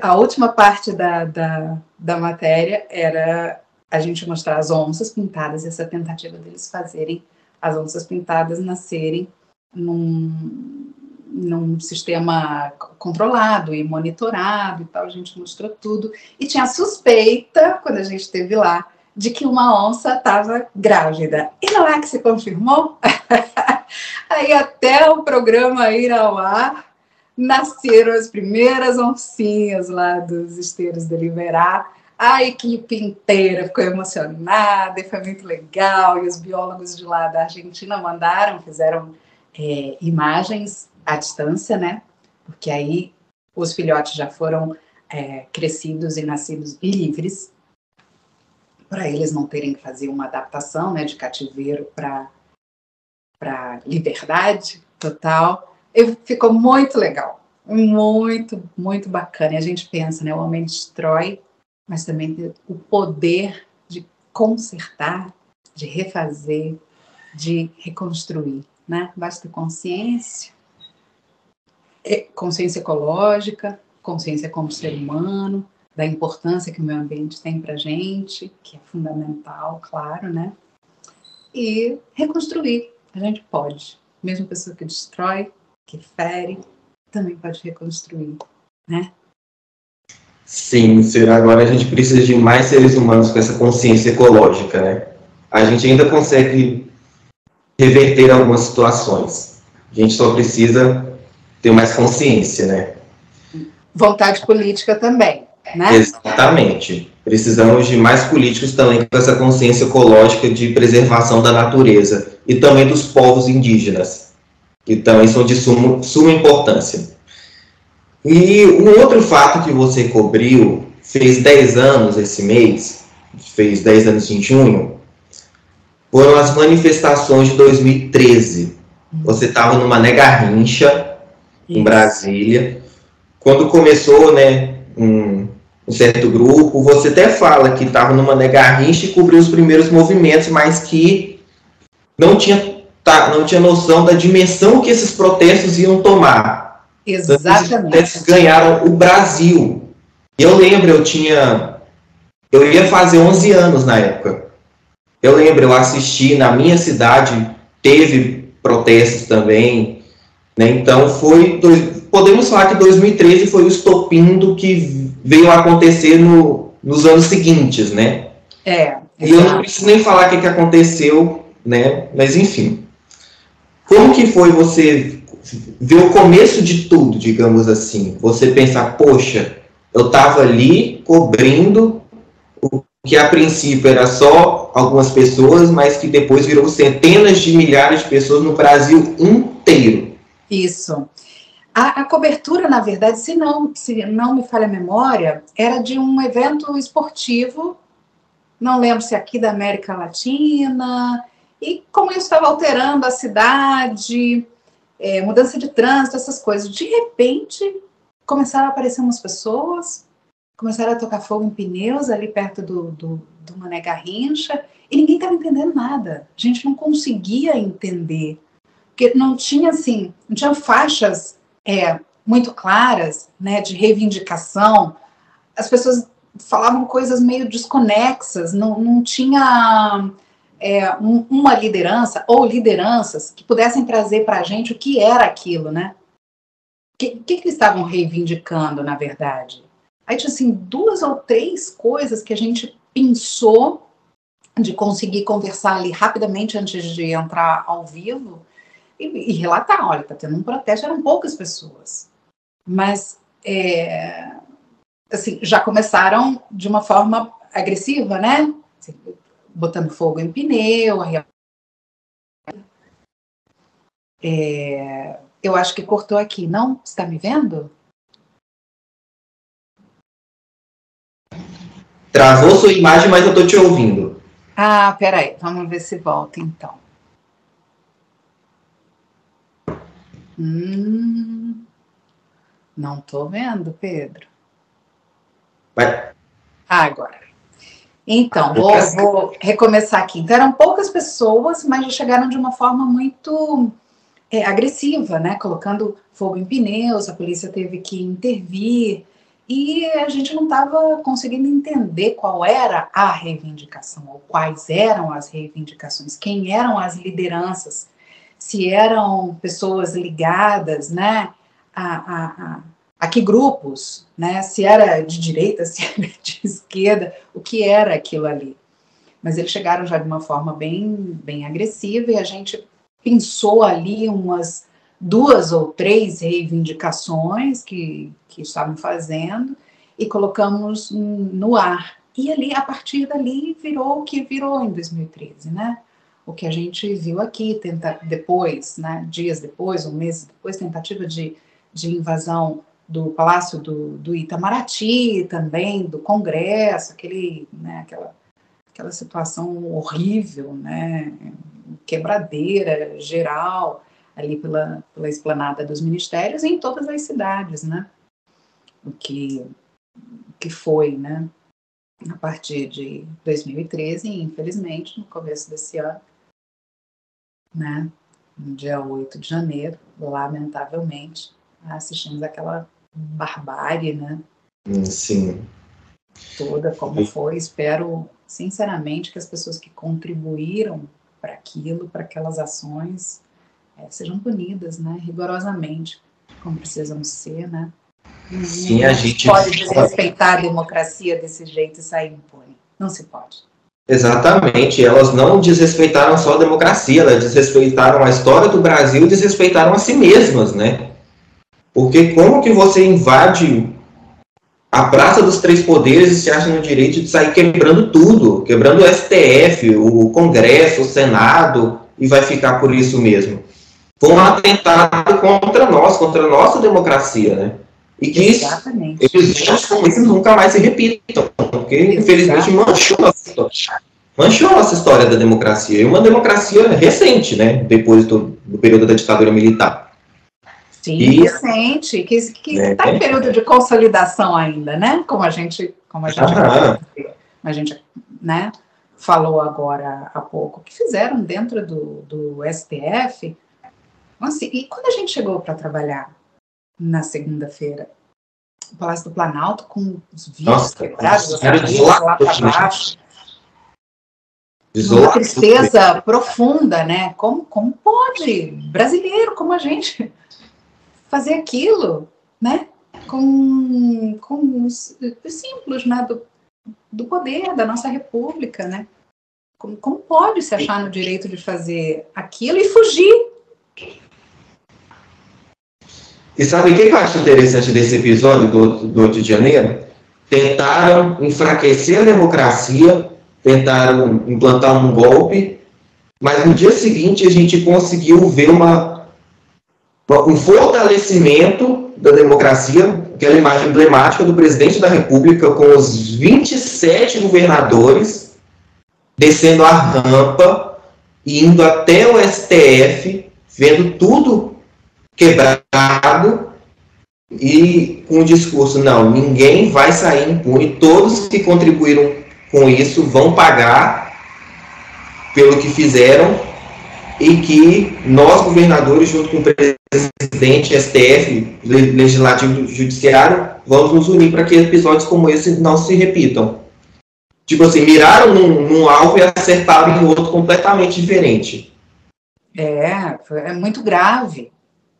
A última parte da, da, da matéria era a gente mostrar as onças pintadas e essa tentativa deles fazerem as onças pintadas nascerem num, num sistema controlado e monitorado e tal. A gente mostrou tudo. E tinha suspeita, quando a gente esteve lá, de que uma onça estava grávida. E não é que se confirmou? Aí até o programa ir ao ar, nasceram as primeiras oncinhas lá dos esteiros de Liberar. A equipe inteira ficou emocionada e foi muito legal. E os biólogos de lá da Argentina mandaram, fizeram é, imagens à distância, né? Porque aí os filhotes já foram é, crescidos e nascidos livres para eles não terem que fazer uma adaptação né, de cativeiro para liberdade total. E ficou muito legal, muito, muito bacana. E a gente pensa, né, o homem destrói, mas também tem o poder de consertar, de refazer, de reconstruir. Né? Basta consciência, consciência ecológica, consciência como ser humano, da importância que o meio ambiente tem para a gente, que é fundamental, claro, né? E reconstruir. A gente pode. Mesmo pessoa que destrói, que fere, também pode reconstruir, né? Sim, agora a gente precisa de mais seres humanos com essa consciência ecológica, né? A gente ainda consegue reverter algumas situações. A gente só precisa ter mais consciência, né? Vontade política também. Né? Exatamente. Precisamos de mais políticos também com essa consciência ecológica de preservação da natureza e também dos povos indígenas, que também são de sumo, suma importância. E um outro fato que você cobriu, fez 10 anos esse mês, fez 10 anos em junho, foram as manifestações de 2013. Você estava numa negarrincha em Brasília. Quando começou, né, um, um certo grupo. Você até fala que estava numa negarrincha e cobriu os primeiros movimentos, mas que não tinha, tá, não tinha noção da dimensão que esses protestos iam tomar. Exatamente. Esses protestos ganharam o Brasil. Eu lembro, eu tinha. Eu ia fazer 11 anos na época. Eu lembro, eu assisti na minha cidade, teve protestos também. Né? Então, foi. Podemos falar que 2013 foi o estopim do que veio a acontecer no, nos anos seguintes, né? É. E eu não preciso nem falar o que, que aconteceu, né? Mas enfim. Como que foi você ver o começo de tudo, digamos assim? Você pensar, poxa, eu estava ali cobrindo o que a princípio era só algumas pessoas, mas que depois virou centenas de milhares de pessoas no Brasil inteiro. Isso. A, a, cobertura, na verdade, se não, se não me falha a memória, era de um evento esportivo não lembro se aqui da América Latina, e como isso estava alterando a cidade, é, mudança de trânsito, essas coisas. De repente, começaram a aparecer umas pessoas, começaram a tocar fogo em pneus ali perto do, do, do Mané Garrincha, e ninguém estava entendendo nada. A gente não conseguia entender. Porque não tinha, assim, não tinha faixas é, muito claras, né, de reivindicação. As pessoas falavam coisas meio desconexas, não, não tinha é, um, uma liderança ou lideranças que pudessem trazer para a gente o que era aquilo, né? O que, que, que eles estavam reivindicando, na verdade? Aí tinha assim duas ou três coisas que a gente pensou de conseguir conversar ali rapidamente antes de entrar ao vivo e, e relatar, olha, está tendo um protesto, eram poucas pessoas, mas é, assim já começaram de uma forma agressiva, né? Assim, botando fogo em pneu. É, eu acho que cortou aqui, não? Está me vendo? Travou sua imagem, mas eu estou te ouvindo. Ah, peraí, vamos ver se volta então. Hum, não estou vendo, Pedro. Vai. Ah, agora. Então, vou, vou, recomeçar aqui. Então, eram poucas pessoas, mas já chegaram de uma forma muito é, agressiva, né? Colocando fogo em pneus, a polícia teve que intervir e a gente não estava conseguindo entender qual era a reivindicação, ou quais eram as reivindicações, quem eram as lideranças, se eram pessoas ligadas, né? A, a, a a que grupos, né? Se era de direita, se era de esquerda, o que era aquilo ali. Mas eles chegaram já de uma forma bem, bem agressiva e a gente pensou ali umas duas ou três reivindicações que, que estavam fazendo e colocamos no ar. E ali, a partir dali, virou o que virou em 2013, né? O que a gente viu aqui, tenta, depois, né, dias depois, um mês depois, tentativa de, de invasão do Palácio do, do Itamaraty também, do Congresso, aquele, né, aquela, aquela situação horrível, né, quebradeira geral, ali pela, pela esplanada dos ministérios em todas as cidades, né, o que, que foi, né, a partir de 2013, infelizmente, no começo desse ano, né, no dia 8 de janeiro, lamentavelmente, assistimos aquela barbárie, né? Hum, sim. Toda como foi. Espero, sinceramente, que as pessoas que contribuíram para aquilo, para aquelas ações, é, sejam punidas, né? Rigorosamente, como precisam ser, né? Sim, a gente pode desrespeitar a democracia desse jeito e sair impune. Não se pode. Exatamente, elas não desrespeitaram só a democracia, elas desrespeitaram a história do Brasil e desrespeitaram a si mesmas, né? Porque como que você invade a Praça dos Três Poderes e se acha no direito de sair quebrando tudo, quebrando o STF, o Congresso, o Senado, e vai ficar por isso mesmo? Foi um atentado contra nós, contra a nossa democracia, né? E que Exatamente. episódios como esse nunca mais se repitam, porque Exatamente. infelizmente manchou nossa história. Manchou nossa história da democracia, e uma democracia recente, né? Depois do, do período da ditadura militar. Sim, e, recente, que está né? em período de consolidação ainda, né? Como a gente, como a gente, a gente né, falou agora há pouco, que fizeram dentro do, do STF. Assim, e quando a gente chegou para trabalhar na segunda-feira, o Palácio do Planalto com os vidros quebrados, as lá para baixo. Uma tristeza profunda, né? Como, como pode? Brasileiro como a gente fazer aquilo, né? Com, com os, os símbolos né? do, do poder da nossa república, né? Como, como pode se achar no direito de fazer aquilo e fugir? E sabe o que eu acho interessante desse episódio do, do 8 de janeiro? Tentaram enfraquecer a democracia, tentaram implantar um golpe, mas no dia seguinte a gente conseguiu ver uma um fortalecimento da democracia, aquela imagem emblemática do presidente da República com os 27 governadores descendo a rampa, indo até o STF, vendo tudo quebrado e com o discurso: não, ninguém vai sair impune, todos que contribuíram com isso vão pagar pelo que fizeram e que nós, governadores, junto com o presidente, STF, Legislativo Judiciário, vamos nos unir para que episódios como esse não se repitam. Tipo assim, miraram num, num alvo e acertaram em outro completamente diferente. É, é muito grave,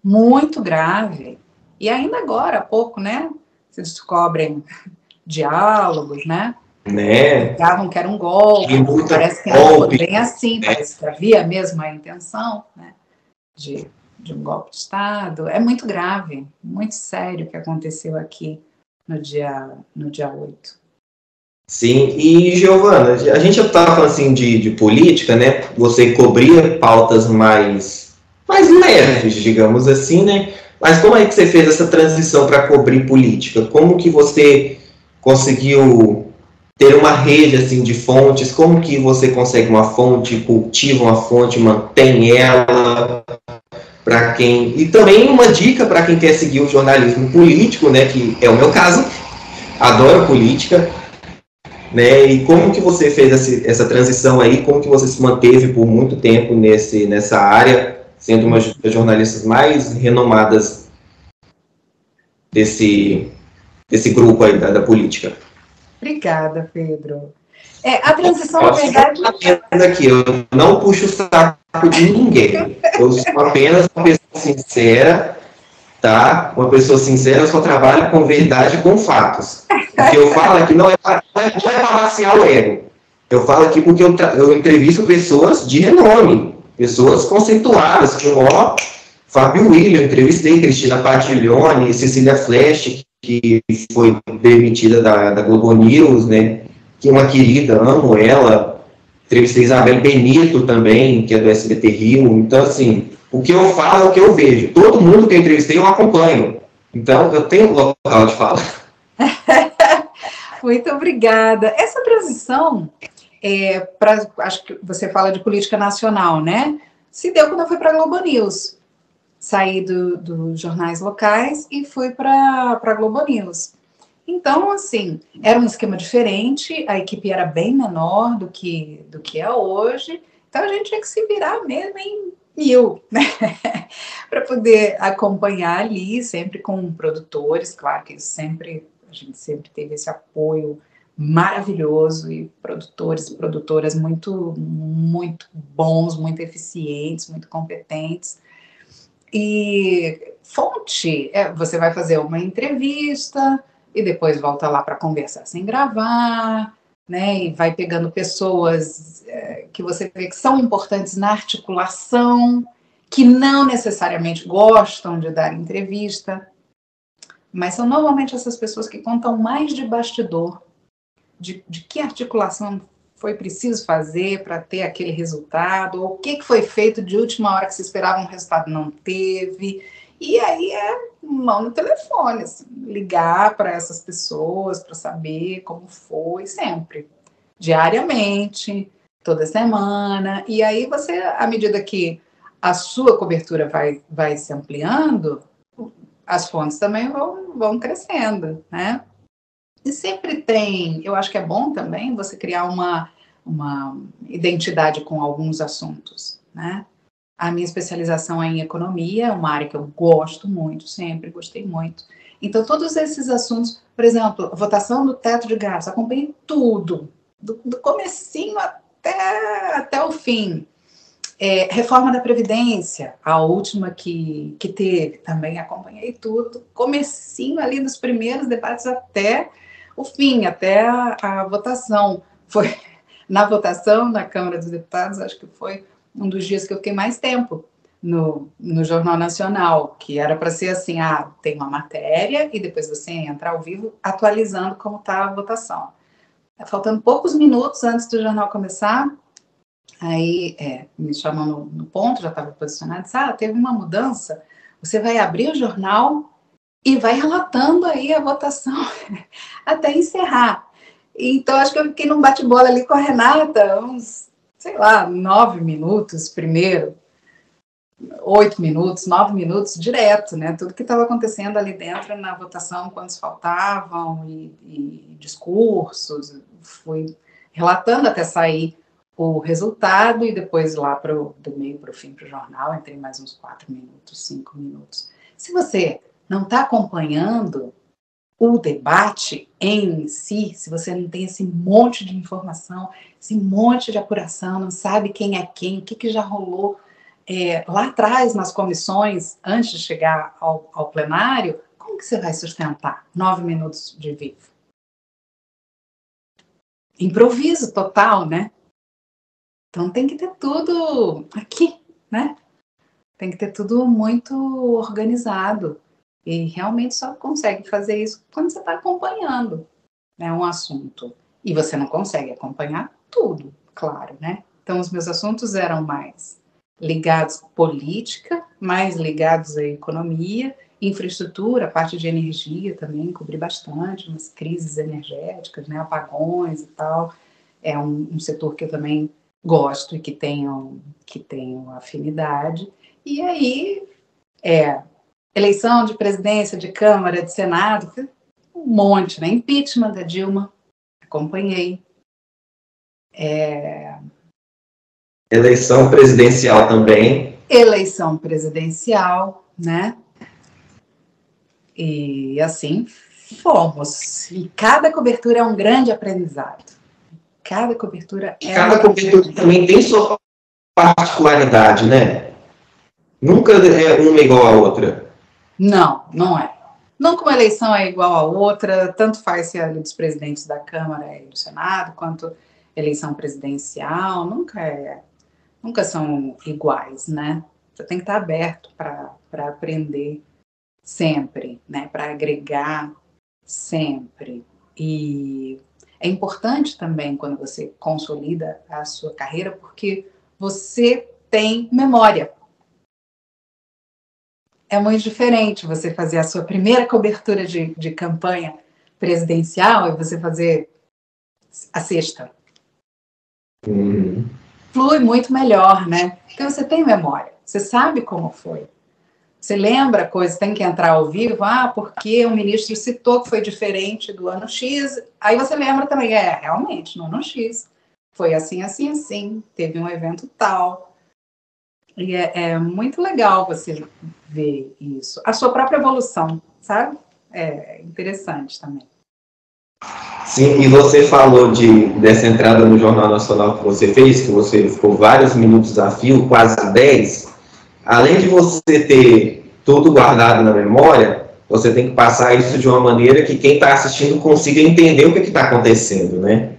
muito grave. E ainda agora, há pouco, né, se descobrem diálogos, né, né? Pensavam que era um golpe, parece que não foi bem assim, né? parece que havia mesmo a intenção né, de, de um golpe de Estado. É muito grave, muito sério o que aconteceu aqui no dia, no dia 8. Sim, e Giovana, a gente estava falando assim de, de política, né? Você cobria pautas mais, mais leves, digamos assim, né? Mas como é que você fez essa transição para cobrir política? Como que você conseguiu ter uma rede assim de fontes, como que você consegue uma fonte, cultiva uma fonte, mantém ela para quem? E também uma dica para quem quer seguir o jornalismo político, né, que é o meu caso, adoro política, né, e como que você fez essa, essa transição aí, como que você se manteve por muito tempo nesse nessa área, sendo uma das jornalistas mais renomadas desse desse grupo aí da, da política? Obrigada, Pedro. É, a transição, na verdade. Aqui, eu não puxo o saco de ninguém. Eu sou apenas uma pessoa sincera, tá? Uma pessoa sincera, eu só trabalho com verdade com fatos. O que eu falo aqui não é para não é, é vaciar o ego. Eu falo aqui porque eu, eu entrevisto pessoas de renome, pessoas conceituadas, como ó, Fábio William, entrevistei Cristina Patiglione, Cecília Flash, que foi demitida da, da Globo News, né? Que é uma querida, amo ela. Entrevistei Isabel Benito também, que é do SBT Rio. Então, assim, o que eu falo é o que eu vejo. Todo mundo que eu entrevistei eu acompanho. Então, eu tenho local de fala. Muito obrigada. Essa transição, é, pra, acho que você fala de política nacional, né? Se deu quando eu fui para a Globo News saí dos do jornais locais e fui para a Globo News. Então, assim, era um esquema diferente, a equipe era bem menor do que, do que é hoje, então a gente tinha que se virar mesmo em mil, né? para poder acompanhar ali, sempre com produtores, claro que sempre, a gente sempre teve esse apoio maravilhoso e produtores e produtoras muito, muito bons, muito eficientes, muito competentes. E fonte, é, você vai fazer uma entrevista e depois volta lá para conversar sem gravar, né? E vai pegando pessoas é, que você vê que são importantes na articulação, que não necessariamente gostam de dar entrevista, mas são normalmente essas pessoas que contam mais de bastidor, de, de que articulação foi preciso fazer para ter aquele resultado, ou o que, que foi feito de última hora que se esperava um resultado não teve. E aí é mão no telefone, assim, ligar para essas pessoas para saber como foi, sempre, diariamente, toda semana. E aí você, à medida que a sua cobertura vai, vai se ampliando, as fontes também vão, vão crescendo, né? E sempre tem, eu acho que é bom também você criar uma, uma identidade com alguns assuntos, né? A minha especialização é em economia, uma área que eu gosto muito, sempre gostei muito. Então, todos esses assuntos, por exemplo, votação do teto de gastos, acompanhei tudo, do, do comecinho até, até o fim. É, reforma da Previdência, a última que, que teve, também acompanhei tudo, comecinho ali dos primeiros debates até o fim, até a, a votação. Foi na votação na Câmara dos Deputados, acho que foi um dos dias que eu fiquei mais tempo no, no Jornal Nacional, que era para ser assim, ah, tem uma matéria e depois você entra ao vivo atualizando como está a votação. Faltando poucos minutos antes do jornal começar, aí é, me chamam no, no ponto, já estava posicionado, disse, ah, teve uma mudança, você vai abrir o jornal e vai relatando aí a votação até encerrar. Então, acho que eu fiquei num bate-bola ali com a Renata, uns, sei lá, nove minutos primeiro, oito minutos, nove minutos direto, né? Tudo que estava acontecendo ali dentro na votação, quantos faltavam, e, e discursos, fui relatando até sair o resultado e depois lá pro, do meio para o fim para o jornal, entrei mais uns quatro minutos, cinco minutos. Se você não está acompanhando o debate em si, se você não tem esse monte de informação, esse monte de apuração, não sabe quem é quem, o que, que já rolou é, lá atrás nas comissões, antes de chegar ao, ao plenário, como que você vai sustentar nove minutos de vivo? Improviso total, né? Então tem que ter tudo aqui, né? Tem que ter tudo muito organizado. E realmente só consegue fazer isso quando você está acompanhando né, um assunto. E você não consegue acompanhar tudo, claro, né? Então, os meus assuntos eram mais ligados à política, mais ligados à economia, infraestrutura, a parte de energia também, cobri bastante, umas crises energéticas, né, apagões e tal. É um, um setor que eu também gosto e que tenho, que tenho afinidade. E aí, é, eleição de presidência, de Câmara, de Senado, um monte, né? Impeachment da Dilma, acompanhei. É... Eleição presidencial também. Eleição presidencial, né? E assim fomos. E cada cobertura é um grande aprendizado. Cada cobertura é. Cada cobertura também tem sua particularidade, né? Nunca é uma igual à outra. Não, não é. Nunca uma eleição é igual a outra, tanto faz se é dos presidentes da Câmara e do Senado, quanto eleição presidencial, nunca é, nunca são iguais, né? Você tem que estar aberto para aprender sempre, né? Para agregar sempre. E é importante também quando você consolida a sua carreira, porque você tem memória é muito diferente você fazer a sua primeira cobertura de, de campanha presidencial e você fazer a sexta. Uhum. Flui muito melhor, né? Porque você tem memória, você sabe como foi. Você lembra coisa, tem que entrar ao vivo, ah, porque o ministro citou que foi diferente do ano X. Aí você lembra também, é, realmente, no ano X. Foi assim, assim, assim, teve um evento tal. E é, é, muito legal você ver isso. A sua própria evolução, sabe? É interessante também. Sim, e você falou de, dessa entrada no Jornal Nacional que você fez, que você ficou vários minutos a fio, quase 10. Além de você ter tudo guardado na memória, você tem que passar isso de uma maneira que quem está assistindo consiga entender o que está acontecendo, né?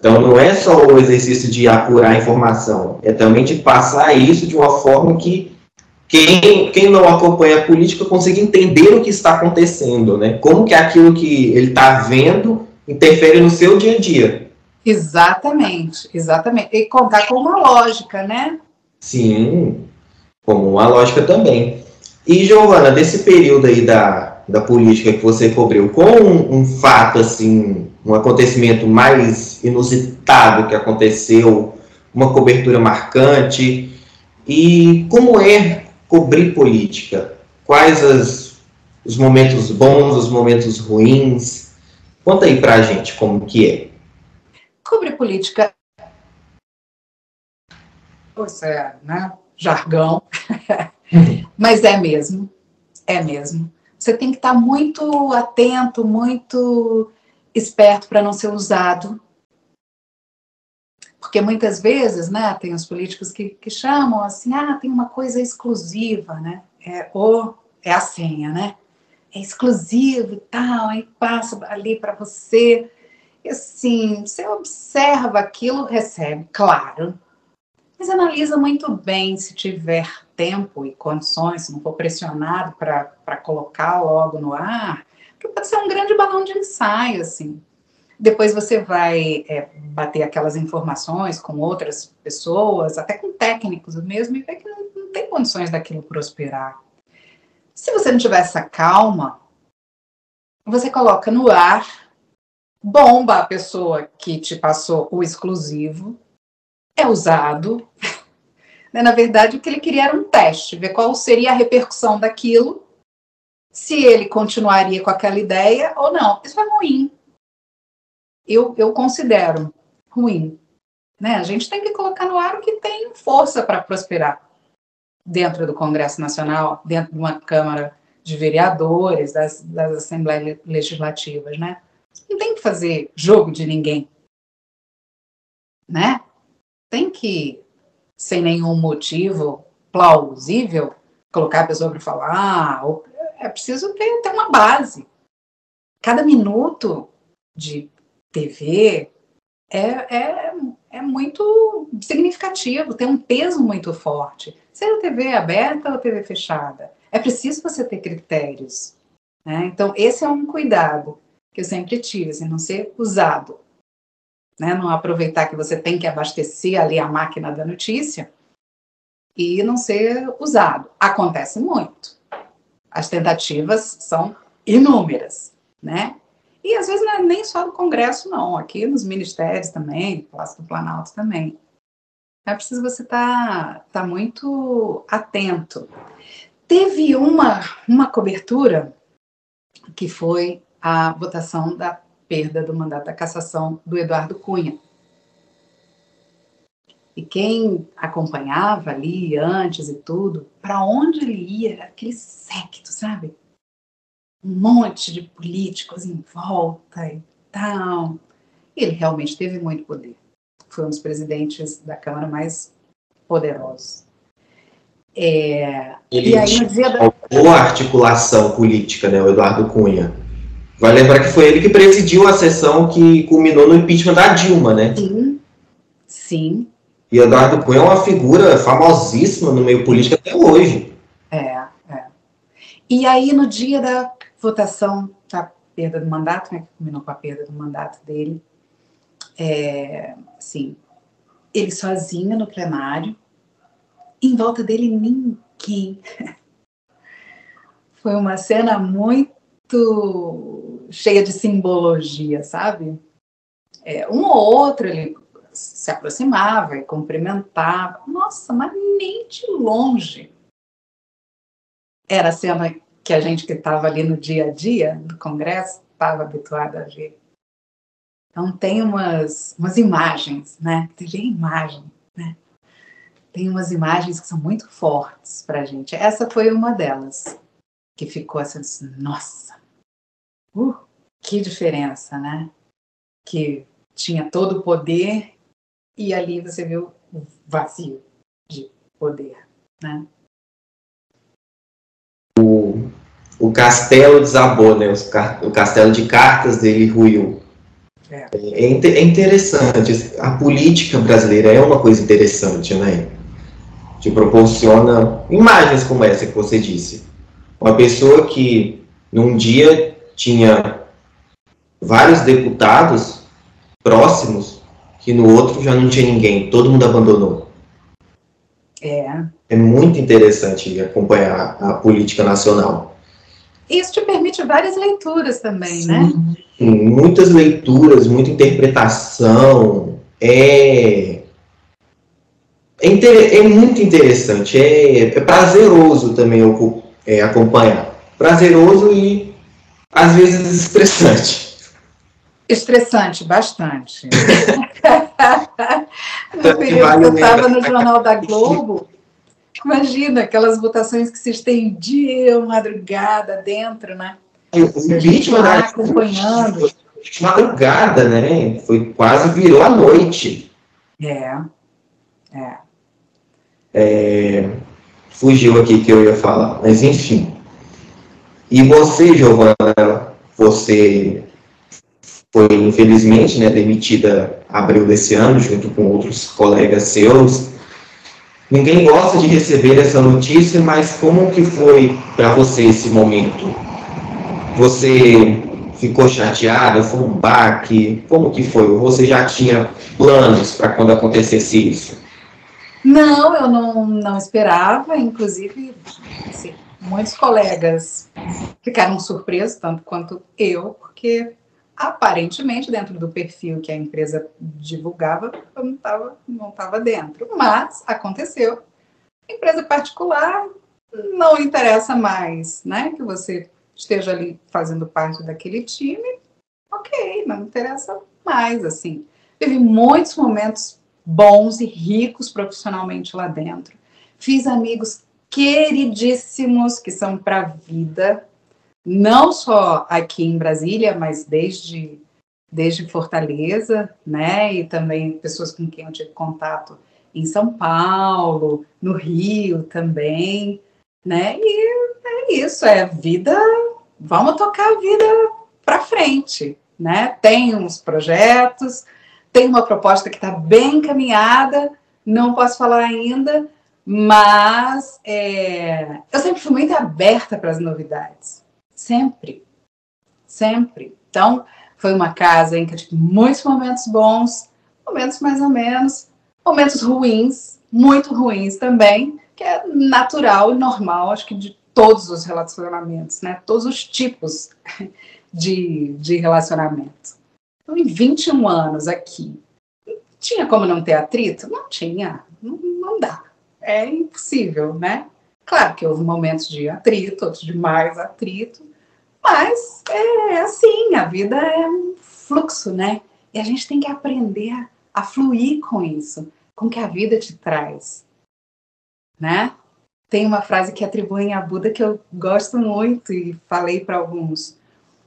Então, não é só o exercício de apurar a informação, é também de passar isso de uma forma que quem, quem não acompanha a política consiga entender o que está acontecendo, né? Como que aquilo que ele está vendo interfere no seu dia a dia. Exatamente, exatamente. E contar com uma lógica, né? Sim, como uma lógica também. E, Giovana, desse período aí da, da política que você cobriu, com um, um fato, assim, um acontecimento mais inusitado que aconteceu, uma cobertura marcante. E como é cobrir política? Quais as, os momentos bons, os momentos ruins? Conta aí pra gente como que é. Cobrir política. Pois é, né? Jargão. Mas é mesmo. É mesmo. Você tem que estar muito atento, muito esperto para não ser usado. Porque muitas vezes, né, tem os políticos que, que chamam assim, ah, tem uma coisa exclusiva, né? É, ou é a senha, né? É exclusivo e tal, aí passa ali para você. E assim, você observa aquilo, recebe, claro. Mas analisa muito bem se tiver tempo e condições, se não for pressionado para colocar logo no ar, que pode ser um grande balão de ensaio, assim. Depois você vai é, bater aquelas informações com outras pessoas, até com técnicos mesmo, e ver que não, não tem condições daquilo prosperar. Se você não tiver essa calma, você coloca no ar bomba a pessoa que te passou o exclusivo, é usado. Né, na verdade, o que ele queria era um teste, ver qual seria a repercussão daquilo, se ele continuaria com aquela ideia ou não. Isso é ruim. Eu, eu considero ruim. Né? A gente tem que colocar no ar o que tem força para prosperar dentro do Congresso Nacional, dentro de uma Câmara de Vereadores, das, das Assembleias Legislativas, né? Não tem que fazer jogo de ninguém, né? Tem que, sem nenhum motivo plausível, colocar a pessoa para falar. É preciso ter, ter uma base. Cada minuto de TV é, é, é muito significativo, tem um peso muito forte. Seja TV aberta ou TV fechada. É preciso você ter critérios. Né? Então, esse é um cuidado que eu sempre tive, assim, não ser usado. Né? Não aproveitar que você tem que abastecer ali a máquina da notícia e não ser usado. Acontece muito. As tentativas são inúmeras, né? E às vezes não é nem só do Congresso, não. Aqui nos ministérios também, Palácio do Planalto também. É preciso você estar tá, tá muito atento. Teve uma, uma cobertura que foi a votação da perda do mandato da cassação do Eduardo Cunha. E quem acompanhava ali antes e tudo, para onde ele ia, era aquele secto, sabe? Um monte de políticos em volta e tal. Ele realmente teve muito poder. Foi um dos presidentes da Câmara mais poderosos. É, ele e aí, no dia da... boa articulação política, né, o Eduardo Cunha. Vai lembrar que foi ele que presidiu a sessão que culminou no impeachment da Dilma, né? Sim, sim. E Eduardo Cunha é uma figura famosíssima no meio político até hoje. É, é. E aí, no dia da votação da perda do mandato, né, que culminou com a perda do mandato dele, é, assim, ele sozinho no plenário, em volta dele ninguém. Foi uma cena muito cheia de simbologia, sabe? É, um ou outro ele se aproximava e cumprimentava. Nossa, mas nem de longe. Era a cena que a gente que estava ali no dia a dia do Congresso estava habituado a ver. Então tem umas, umas imagens, né? Tem imagem, né? tem umas imagens que são muito fortes para a gente. Essa foi uma delas, que ficou assim, nossa, uh, que diferença, né? Que tinha todo o poder e ali você viu o vazio de poder, né? O, o castelo desabou, né? O castelo de cartas dele ruiu. É. É, é interessante. A política brasileira é uma coisa interessante, né? te proporciona imagens como essa que você disse. Uma pessoa que num dia tinha vários deputados próximos, que no outro já não tinha ninguém, todo mundo abandonou. É. É muito interessante acompanhar a política nacional. Isso te permite várias leituras também, né? Sim. né? Muitas leituras, muita interpretação. É é, é muito interessante, é, é prazeroso também é, acompanhar. Prazeroso e às vezes estressante. Estressante, bastante. no período que eu estava no Jornal da Globo, imagina aquelas votações que se estendiam madrugada dentro, né? O impeachment da acompanhando. Madrugada, né? Foi quase virou a noite. É, é. É, fugiu aqui que eu ia falar, mas enfim. E você, Giovana, você foi infelizmente né, demitida abril desse ano, junto com outros colegas seus. Ninguém gosta de receber essa notícia, mas como que foi para você esse momento? Você ficou chateada? Foi um baque? Como que foi? Você já tinha planos para quando acontecesse isso? Não, eu não, não esperava, inclusive, assim, muitos colegas ficaram surpresos, tanto quanto eu, porque aparentemente dentro do perfil que a empresa divulgava, eu não estava não tava dentro. Mas aconteceu. Empresa particular não interessa mais, né? Que você esteja ali fazendo parte daquele time, ok, não interessa mais, assim. Teve muitos momentos bons e ricos profissionalmente lá dentro. Fiz amigos queridíssimos que são para a vida, não só aqui em Brasília, mas desde, desde Fortaleza, né? E também pessoas com quem eu tive contato em São Paulo, no Rio também, né? E é isso, é vida, vamos tocar a vida para frente, né? Tem uns projetos, tem uma proposta que está bem encaminhada, não posso falar ainda, mas é, eu sempre fui muito aberta para as novidades. Sempre. Sempre. Então, foi uma casa em que eu tive muitos momentos bons, momentos mais ou menos, momentos ruins, muito ruins também, que é natural e normal, acho que de todos os relacionamentos, né? Todos os tipos de, de relacionamento. Então, em 21 anos aqui, tinha como não ter atrito? Não tinha, não, não dá. É impossível, né? Claro que houve momentos de atrito, outros de mais atrito, mas é assim, a vida é um fluxo, né? E a gente tem que aprender a, a fluir com isso, com o que a vida te traz, né? Tem uma frase que atribuem a Buda que eu gosto muito e falei para alguns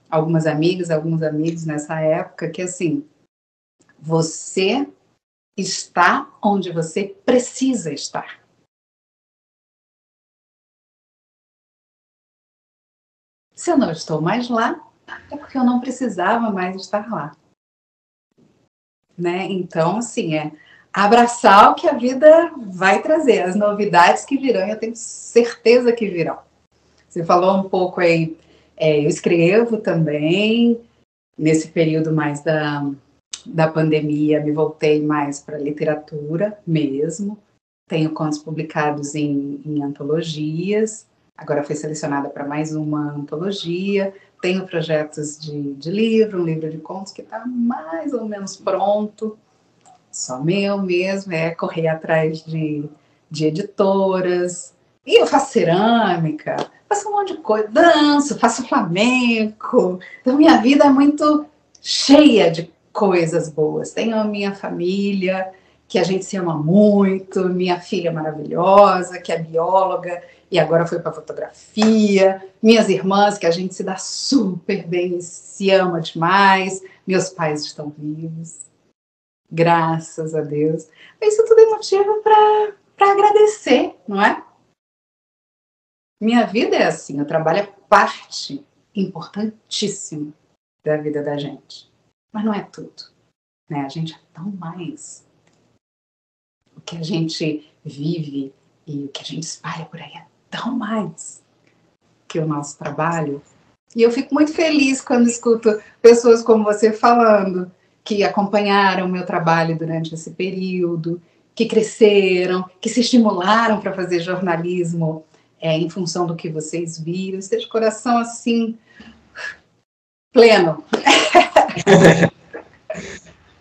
algumas amigas, alguns amigos nessa época, que assim, você está onde você precisa estar. Se eu não estou mais lá, é porque eu não precisava mais estar lá. Né? Então, assim, é abraçar o que a vida vai trazer, as novidades que virão, eu tenho certeza que virão. Você falou um pouco aí, é, eu escrevo também, nesse período mais da, da pandemia, me voltei mais para literatura mesmo. Tenho contos publicados em, em antologias, agora foi selecionada para mais uma antologia. Tenho projetos de, de livro, um livro de contos que está mais ou menos pronto, só meu mesmo, é correr atrás de, de editoras. E eu faço cerâmica, faço um monte de coisa, danço, faço flamenco. Então, minha vida é muito cheia de coisas boas. Tenho a minha família, que a gente se ama muito, minha filha maravilhosa, que é bióloga e agora foi para fotografia, minhas irmãs, que a gente se dá super bem, se ama demais, meus pais estão vivos, graças a Deus. Isso tudo é motivo para agradecer, não é? Minha vida é assim, o trabalho é parte importantíssima da vida da gente. Mas não é tudo. Né? A gente é tão mais. O que a gente vive e o que a gente espalha por aí é tão mais que o nosso trabalho. E eu fico muito feliz quando escuto pessoas como você falando que acompanharam o meu trabalho durante esse período, que cresceram, que se estimularam para fazer jornalismo é, em função do que vocês viram. Esteja coração assim, pleno.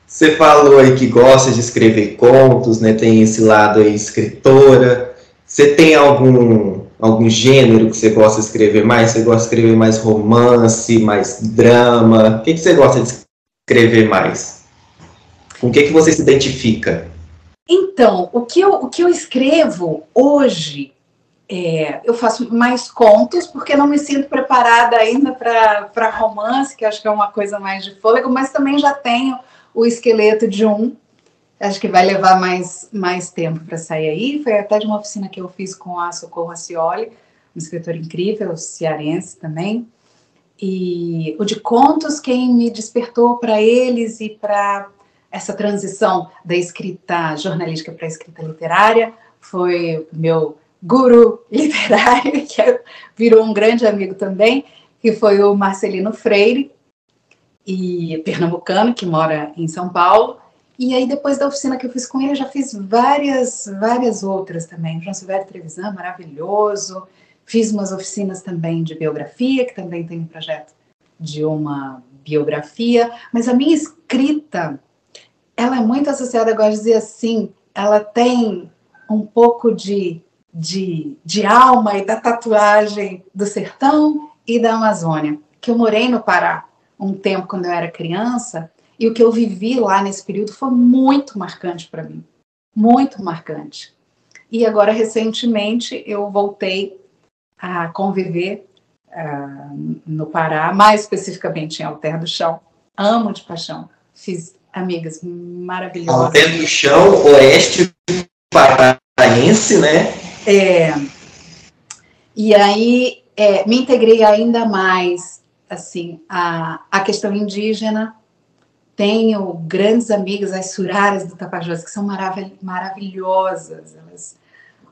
Você falou aí que gosta de escrever contos, né? Tem esse lado aí, escritora. Você tem algum, algum gênero que você gosta de escrever mais? Você gosta de escrever mais romance, mais drama? O que, que você gosta de escrever mais? Com o que, que você se identifica? Então, o que eu, o que eu escrevo hoje é, eu faço mais contos, porque não me sinto preparada ainda para romance, que acho que é uma coisa mais de fôlego, mas também já tenho o esqueleto de um, acho que vai levar mais, mais tempo para sair aí. Foi até de uma oficina que eu fiz com a Socorro Racioli, um escritor incrível, cearense também. E o de contos, quem me despertou para eles e para essa transição da escrita jornalística para a escrita literária foi meu guru literário, que é, virou um grande amigo também, que foi o Marcelino Freire, e pernambucano, que mora em São Paulo. E aí, depois da oficina que eu fiz com ele, eu já fiz várias, várias outras também. João Silvério Trevisan, maravilhoso. Fiz umas oficinas também de biografia, que também tem um projeto de uma biografia, mas a minha escrita, ela é muito associada, eu gosto de dizer assim, ela tem um pouco de, de, de alma e da tatuagem do sertão e da Amazônia, que eu morei no Pará um tempo quando eu era criança, e o que eu vivi lá nesse período foi muito marcante para mim, muito marcante. E agora, recentemente, eu voltei a conviver uh, no Pará, mais especificamente em Alter do Chão. Amo de paixão. Fiz amigas maravilhosas. Alter do Chão, oeste paraense, né? É. E aí é, me integrei ainda mais assim a, a questão indígena. Tenho grandes amigas, as suraras do Tapajós, que são maravil maravilhosas. Elas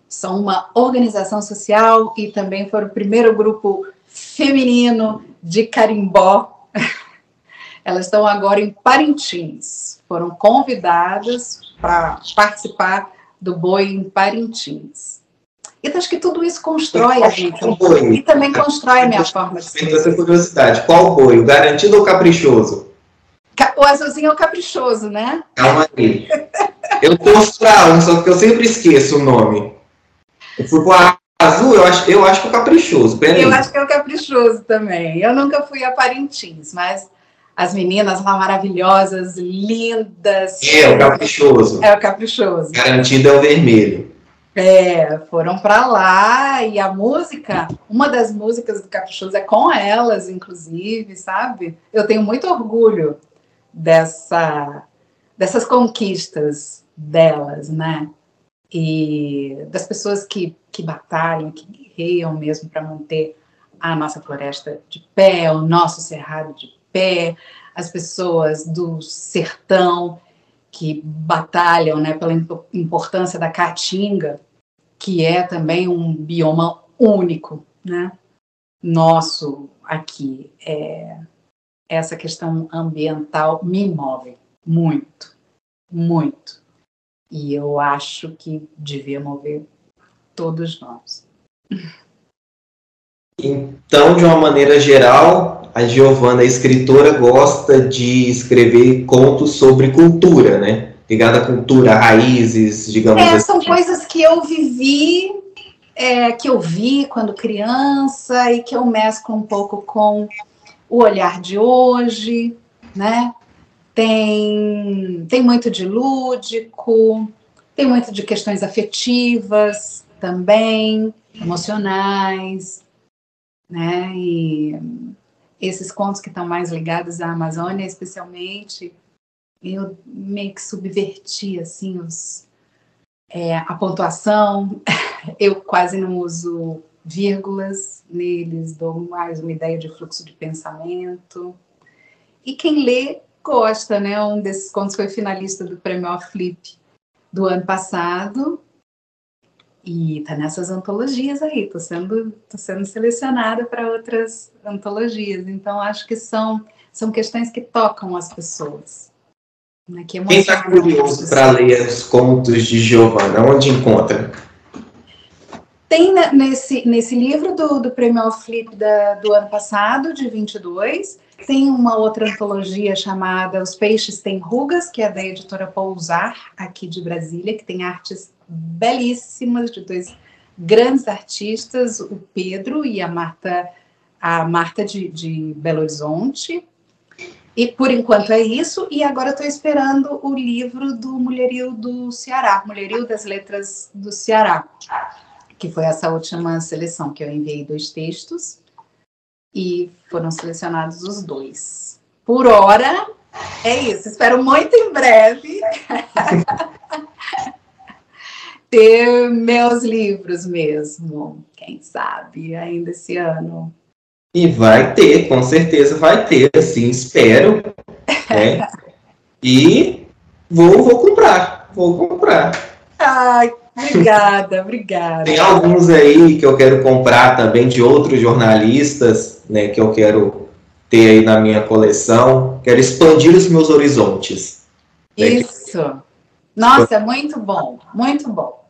são uma organização social e também foram o primeiro grupo feminino de carimbó. Elas estão agora em Parintins. Foram convidadas para participar do boi em Parintins. Então, acho que tudo isso constrói a gente. Boi? E também constrói a minha forma de ser. essa curiosidade. Qual boi? O garantido ou caprichoso? O azulzinho é o caprichoso, né? Calma aí. Eu para um, só que eu sempre esqueço o nome. Eu fui pro azul, eu acho, eu acho que é o caprichoso. Eu acho que é o caprichoso também. Eu nunca fui a Parintins, mas as meninas lá maravilhosas, lindas. É, o caprichoso. É o caprichoso. Garantido é o vermelho. É, foram para lá e a música, uma das músicas do Caprichoso é com elas, inclusive, sabe? Eu tenho muito orgulho dessa, dessas conquistas delas, né? e das pessoas que, que batalham, que guerreiam mesmo para manter a nossa floresta de pé, o nosso cerrado de pé, as pessoas do sertão que batalham né, pela importância da caatinga, que é também um bioma único, né? Nosso aqui. É, essa questão ambiental me move muito, muito. E eu acho que devia mover todos nós. Então, de uma maneira geral, a Giovana, a escritora, gosta de escrever contos sobre cultura, né? Ligada à cultura, raízes, digamos é, assim. São coisas que eu vivi, é, que eu vi quando criança e que eu mesclo um pouco com o olhar de hoje, né? tem, tem muito de lúdico, tem muito de questões afetivas também, emocionais, né? E esses contos que estão mais ligados à Amazônia, especialmente, eu meio que subverti assim os, é, a pontuação. Eu quase não uso vírgulas neles, dou mais uma ideia de fluxo de pensamento. E quem lê gosta, né? Um desses contos foi finalista do Prêmio Flip do ano passado. E tá nessas antologias aí, tô sendo, tô sendo selecionada para outras antologias. Então, acho que são, são questões que tocam as pessoas. Né? Que Quem está curioso para ler os contos de Giovanna, onde encontra? Tem nesse, nesse livro do, do Prêmio Flip da, do ano passado, de 22, tem uma outra antologia chamada Os Peixes Têm Rugas, que é da editora Pousar, aqui de Brasília, que tem artes belíssimas de dois grandes artistas, o Pedro e a Marta, a Marta de, de Belo Horizonte. E por enquanto é isso, e agora estou esperando o livro do Mulherio do Ceará, Mulherio das Letras do Ceará, que foi essa última seleção que eu enviei dois textos e foram selecionados os dois. Por hora, é isso. Espero muito em breve ter meus livros mesmo. Quem sabe ainda esse ano. E vai ter, com certeza vai ter, assim, espero. Né? e vou, vou comprar, vou comprar. Ai, Obrigada, obrigada. Tem alguns aí que eu quero comprar também de outros jornalistas, né, que eu quero ter aí na minha coleção. Quero expandir os meus horizontes. Isso. Nossa, é muito bom, muito bom.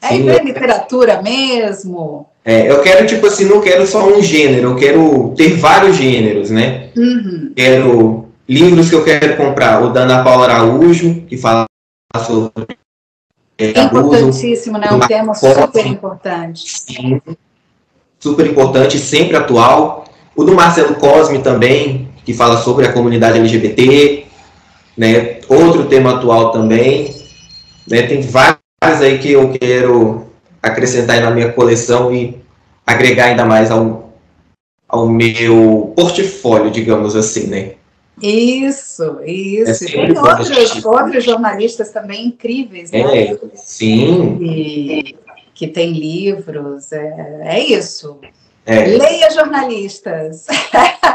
É Sim, literatura mesmo. É, eu quero, tipo assim, não quero só um gênero, eu quero ter vários gêneros, né? Uhum. Quero livros que eu quero comprar, o da Ana Paula Araújo, que fala sobre. É, importantíssimo, né? Um tema super importante. Sim, super importante, sempre atual. O do Marcelo Cosme também, que fala sobre a comunidade LGBT, né? Outro tema atual também. Né? Tem vários aí que eu quero acrescentar na minha coleção e agregar ainda mais ao, ao meu portfólio, digamos assim, né? Isso, isso. É tem outros, outros jornalistas também incríveis, né? É, sim. E, que tem livros, é, é isso. É. Leia jornalistas.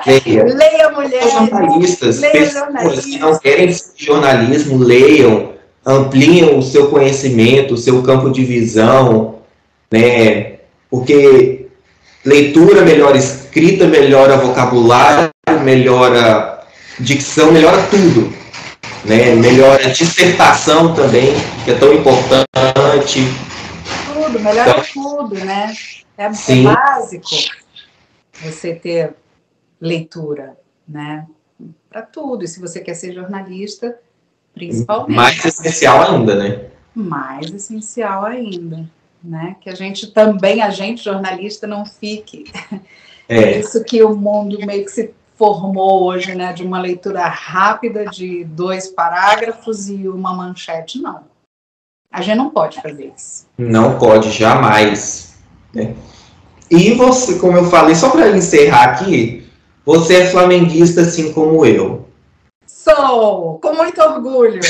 Leia, leia mulheres. Jornalistas, leia pessoas jornalistas. que não querem jornalismo, leiam, ampliem o seu conhecimento, o seu campo de visão, né? Porque leitura melhora escrita, melhora vocabulário, melhora dicção, melhora tudo. Né? Melhora dissertação também, que é tão importante. Tudo, melhora então, tudo, né? É, é básico você ter leitura, né? Para tudo. E se você quer ser jornalista, principalmente. Mais essencial ainda, né? Mais essencial ainda, né? Que a gente também, a gente jornalista, não fique. É. isso que o mundo meio que se formou hoje, né? De uma leitura rápida de dois parágrafos e uma manchete, não. A gente não pode fazer isso. Não pode, jamais. Né? E você, como eu falei, só para encerrar aqui, você é flamenguista assim como eu. Sou, com muito orgulho.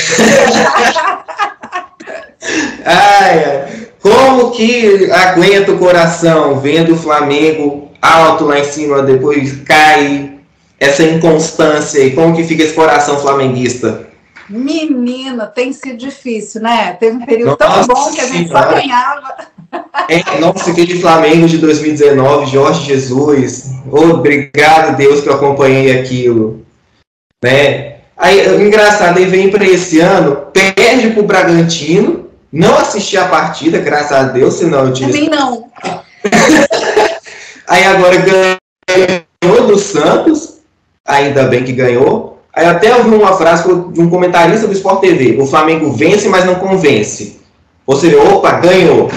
Ai, como que aguenta o coração vendo o Flamengo alto lá em cima, depois cai essa inconstância e como que fica esse coração flamenguista? Menina, tem sido difícil, né? Teve um período Nossa tão bom que a gente só ganhava. É, nossa, aquele Flamengo de 2019, Jorge Jesus. Obrigado, Deus, que eu acompanhei aquilo. Né? Aí, engraçado, aí vem para esse ano, perde para o Bragantino, não assisti a partida, graças a Deus, senão eu tinha. Também não. aí agora ganhou do Santos, ainda bem que ganhou. Aí até ouvi uma frase de um comentarista do Sport TV: o Flamengo vence, mas não convence. Ou seja, opa, ganhou.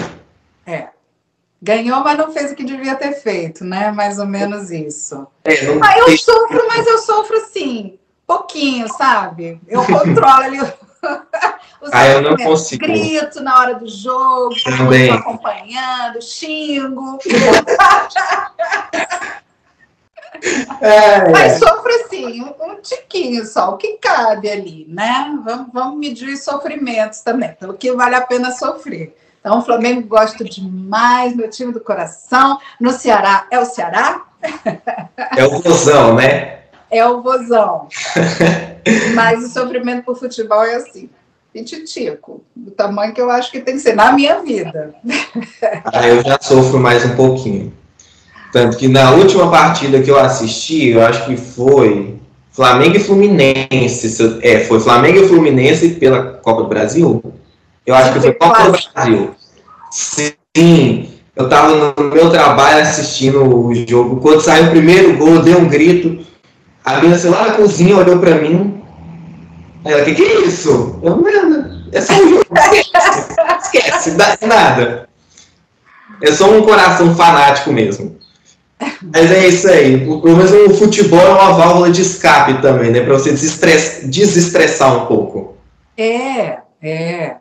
Ganhou, mas não fez o que devia ter feito, né? Mais ou menos isso. É, não... ah, eu sofro, mas eu sofro assim, pouquinho, sabe? Eu controlo ali os ah, eu não consigo. Grito na hora do jogo, estou acompanhando, xingo. É, Mas sofro assim, um, um, tiquinho só, o que cabe ali, né? Vamos, vamos medir os sofrimentos também, pelo que vale a pena sofrer. Então, o Flamengo gosto demais, meu time do coração. No Ceará, é o Ceará? É o vozão, né? É o vozão. Mas o sofrimento por futebol é assim, pititico, do tamanho que eu acho que tem que ser na minha vida. Ah, eu já sofro mais um pouquinho. Tanto que na última partida que eu assisti, eu acho que foi Flamengo e Fluminense. É, foi Flamengo e Fluminense pela Copa do Brasil. Eu acho que foi Copa do Brasil. Sim, eu estava no meu trabalho assistindo o jogo. Quando saiu o primeiro gol, dei um grito. A menina sei lá na cozinha olhou para mim. Aí ela, que que é isso? Eu, nada. É só um jogo. Esquece, Esquece nada. É só um coração fanático mesmo. Mas é isso aí. Pelo menos o futebol é uma válvula de escape também, né? Para você desestressar um pouco. É, é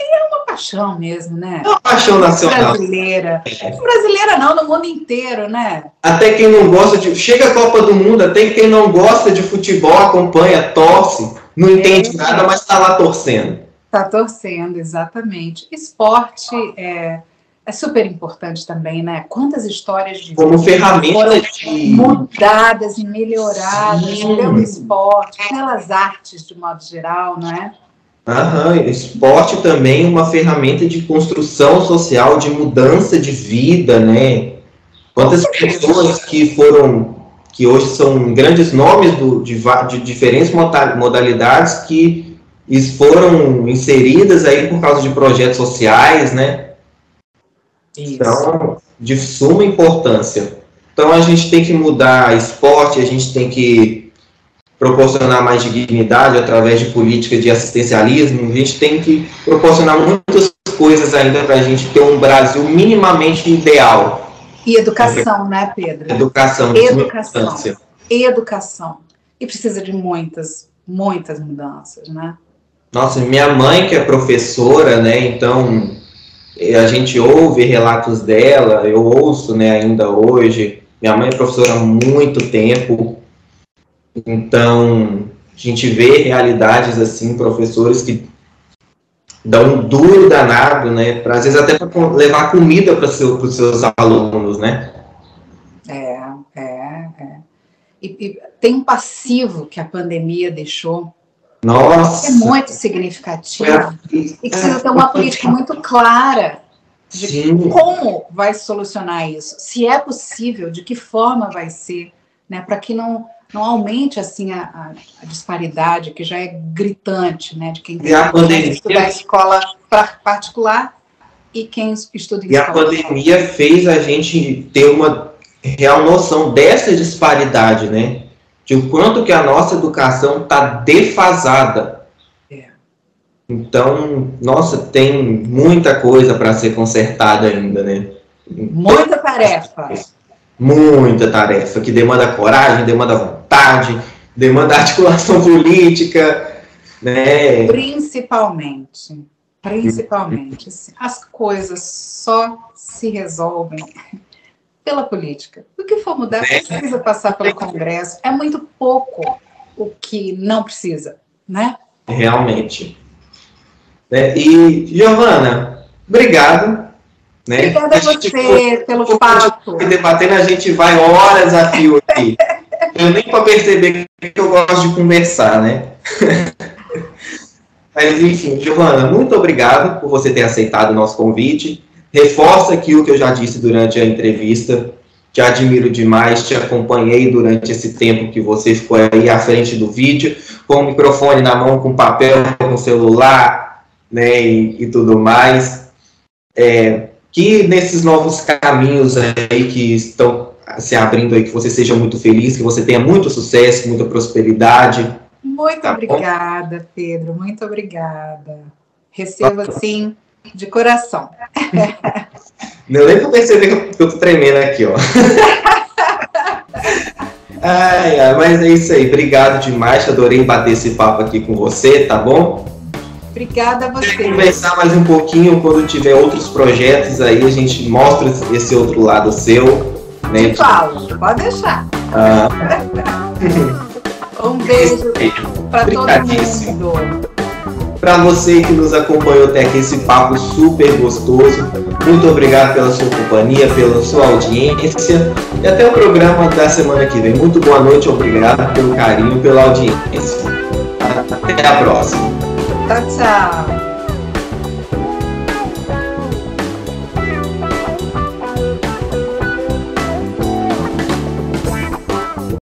é uma paixão mesmo, né? É uma paixão nacional. Brasileira. É. Brasileira não, no mundo inteiro, né? Até quem não gosta de. Chega a Copa do Mundo, até quem não gosta de futebol acompanha, torce, não entende é. nada, mas está lá torcendo. Está torcendo, exatamente. Esporte é, é super importante também, né? Quantas histórias de como ferramenta de mudadas e melhoradas Sim. pelo esporte, pelas artes de modo geral, não é? Aham, esporte também é uma ferramenta de construção social, de mudança de vida, né? Quantas pessoas que foram, que hoje são grandes nomes do, de, de diferentes modalidades que foram inseridas aí por causa de projetos sociais, né? Isso. Então, de suma importância. Então a gente tem que mudar esporte, a gente tem que proporcionar mais dignidade através de política de assistencialismo, a gente tem que proporcionar muitas coisas ainda para a gente ter um Brasil minimamente ideal. E educação, né, Pedro? Educação. Educação. Educação. E precisa de muitas, muitas mudanças, né? Nossa, minha mãe que é professora, né? Então a gente ouve relatos dela, eu ouço, né, ainda hoje. Minha mãe é professora há muito tempo, então a gente vê realidades assim, professores que dão um duro danado, né, pra, às vezes até para levar comida para seu, os seus alunos, né? É, é, é. E, e tem um passivo que a pandemia deixou nossa. É muito significativo. E precisa ter uma política muito clara de Sim. como vai solucionar isso, se é possível, de que forma vai ser, né, para que não, não aumente assim a, a, a, disparidade que já é gritante, né, de quem tem que estudar escola particular e quem estuda em e escola. E a pandemia fez a gente ter uma real noção dessa disparidade, né? De o quanto que a nossa educação está defasada. É. Então, nossa, tem muita coisa para ser consertada ainda, né? Muita tarefa. Muita tarefa, que demanda coragem, demanda vontade, demanda articulação política, né? Principalmente, principalmente, as coisas só se resolvem pela política. O que for mudar é. precisa passar pelo Congresso. É muito pouco o que não precisa, né? Realmente. É, e, Giovana, obrigado. Né? Obrigada a, a você pelo papo. Debatendo, a gente vai horas a fio aqui. eu nem para perceber que eu gosto de conversar, né? Mas, enfim, Giovana, muito obrigado por você ter aceitado o nosso convite reforça aquilo que eu já disse durante a entrevista. Te admiro demais, te acompanhei durante esse tempo que você ficou aí à frente do vídeo, com o microfone na mão, com papel, com celular, né, e, e tudo mais. É, que nesses novos caminhos aí que estão se abrindo aí, que você seja muito feliz, que você tenha muito sucesso, muita prosperidade. Muito tá obrigada, bom? Pedro, muito obrigada. Receba, sim, de coração. Deu nem pra perceber que eu tô tremendo aqui, ó. ai, ai, mas é isso aí. Obrigado demais. Adorei bater esse papo aqui com você, tá bom? Obrigada a você. conversar mais um pouquinho quando tiver outros projetos aí, a gente mostra esse outro lado seu. Né? Falo, pode deixar. Ah. um beijo para todo mundo. Para você que nos acompanhou até aqui, esse papo super gostoso. Muito obrigado pela sua companhia, pela sua audiência. E até o programa da semana que vem. Muito boa noite, obrigado pelo carinho, pela audiência. Até a próxima. Tchau, tchau.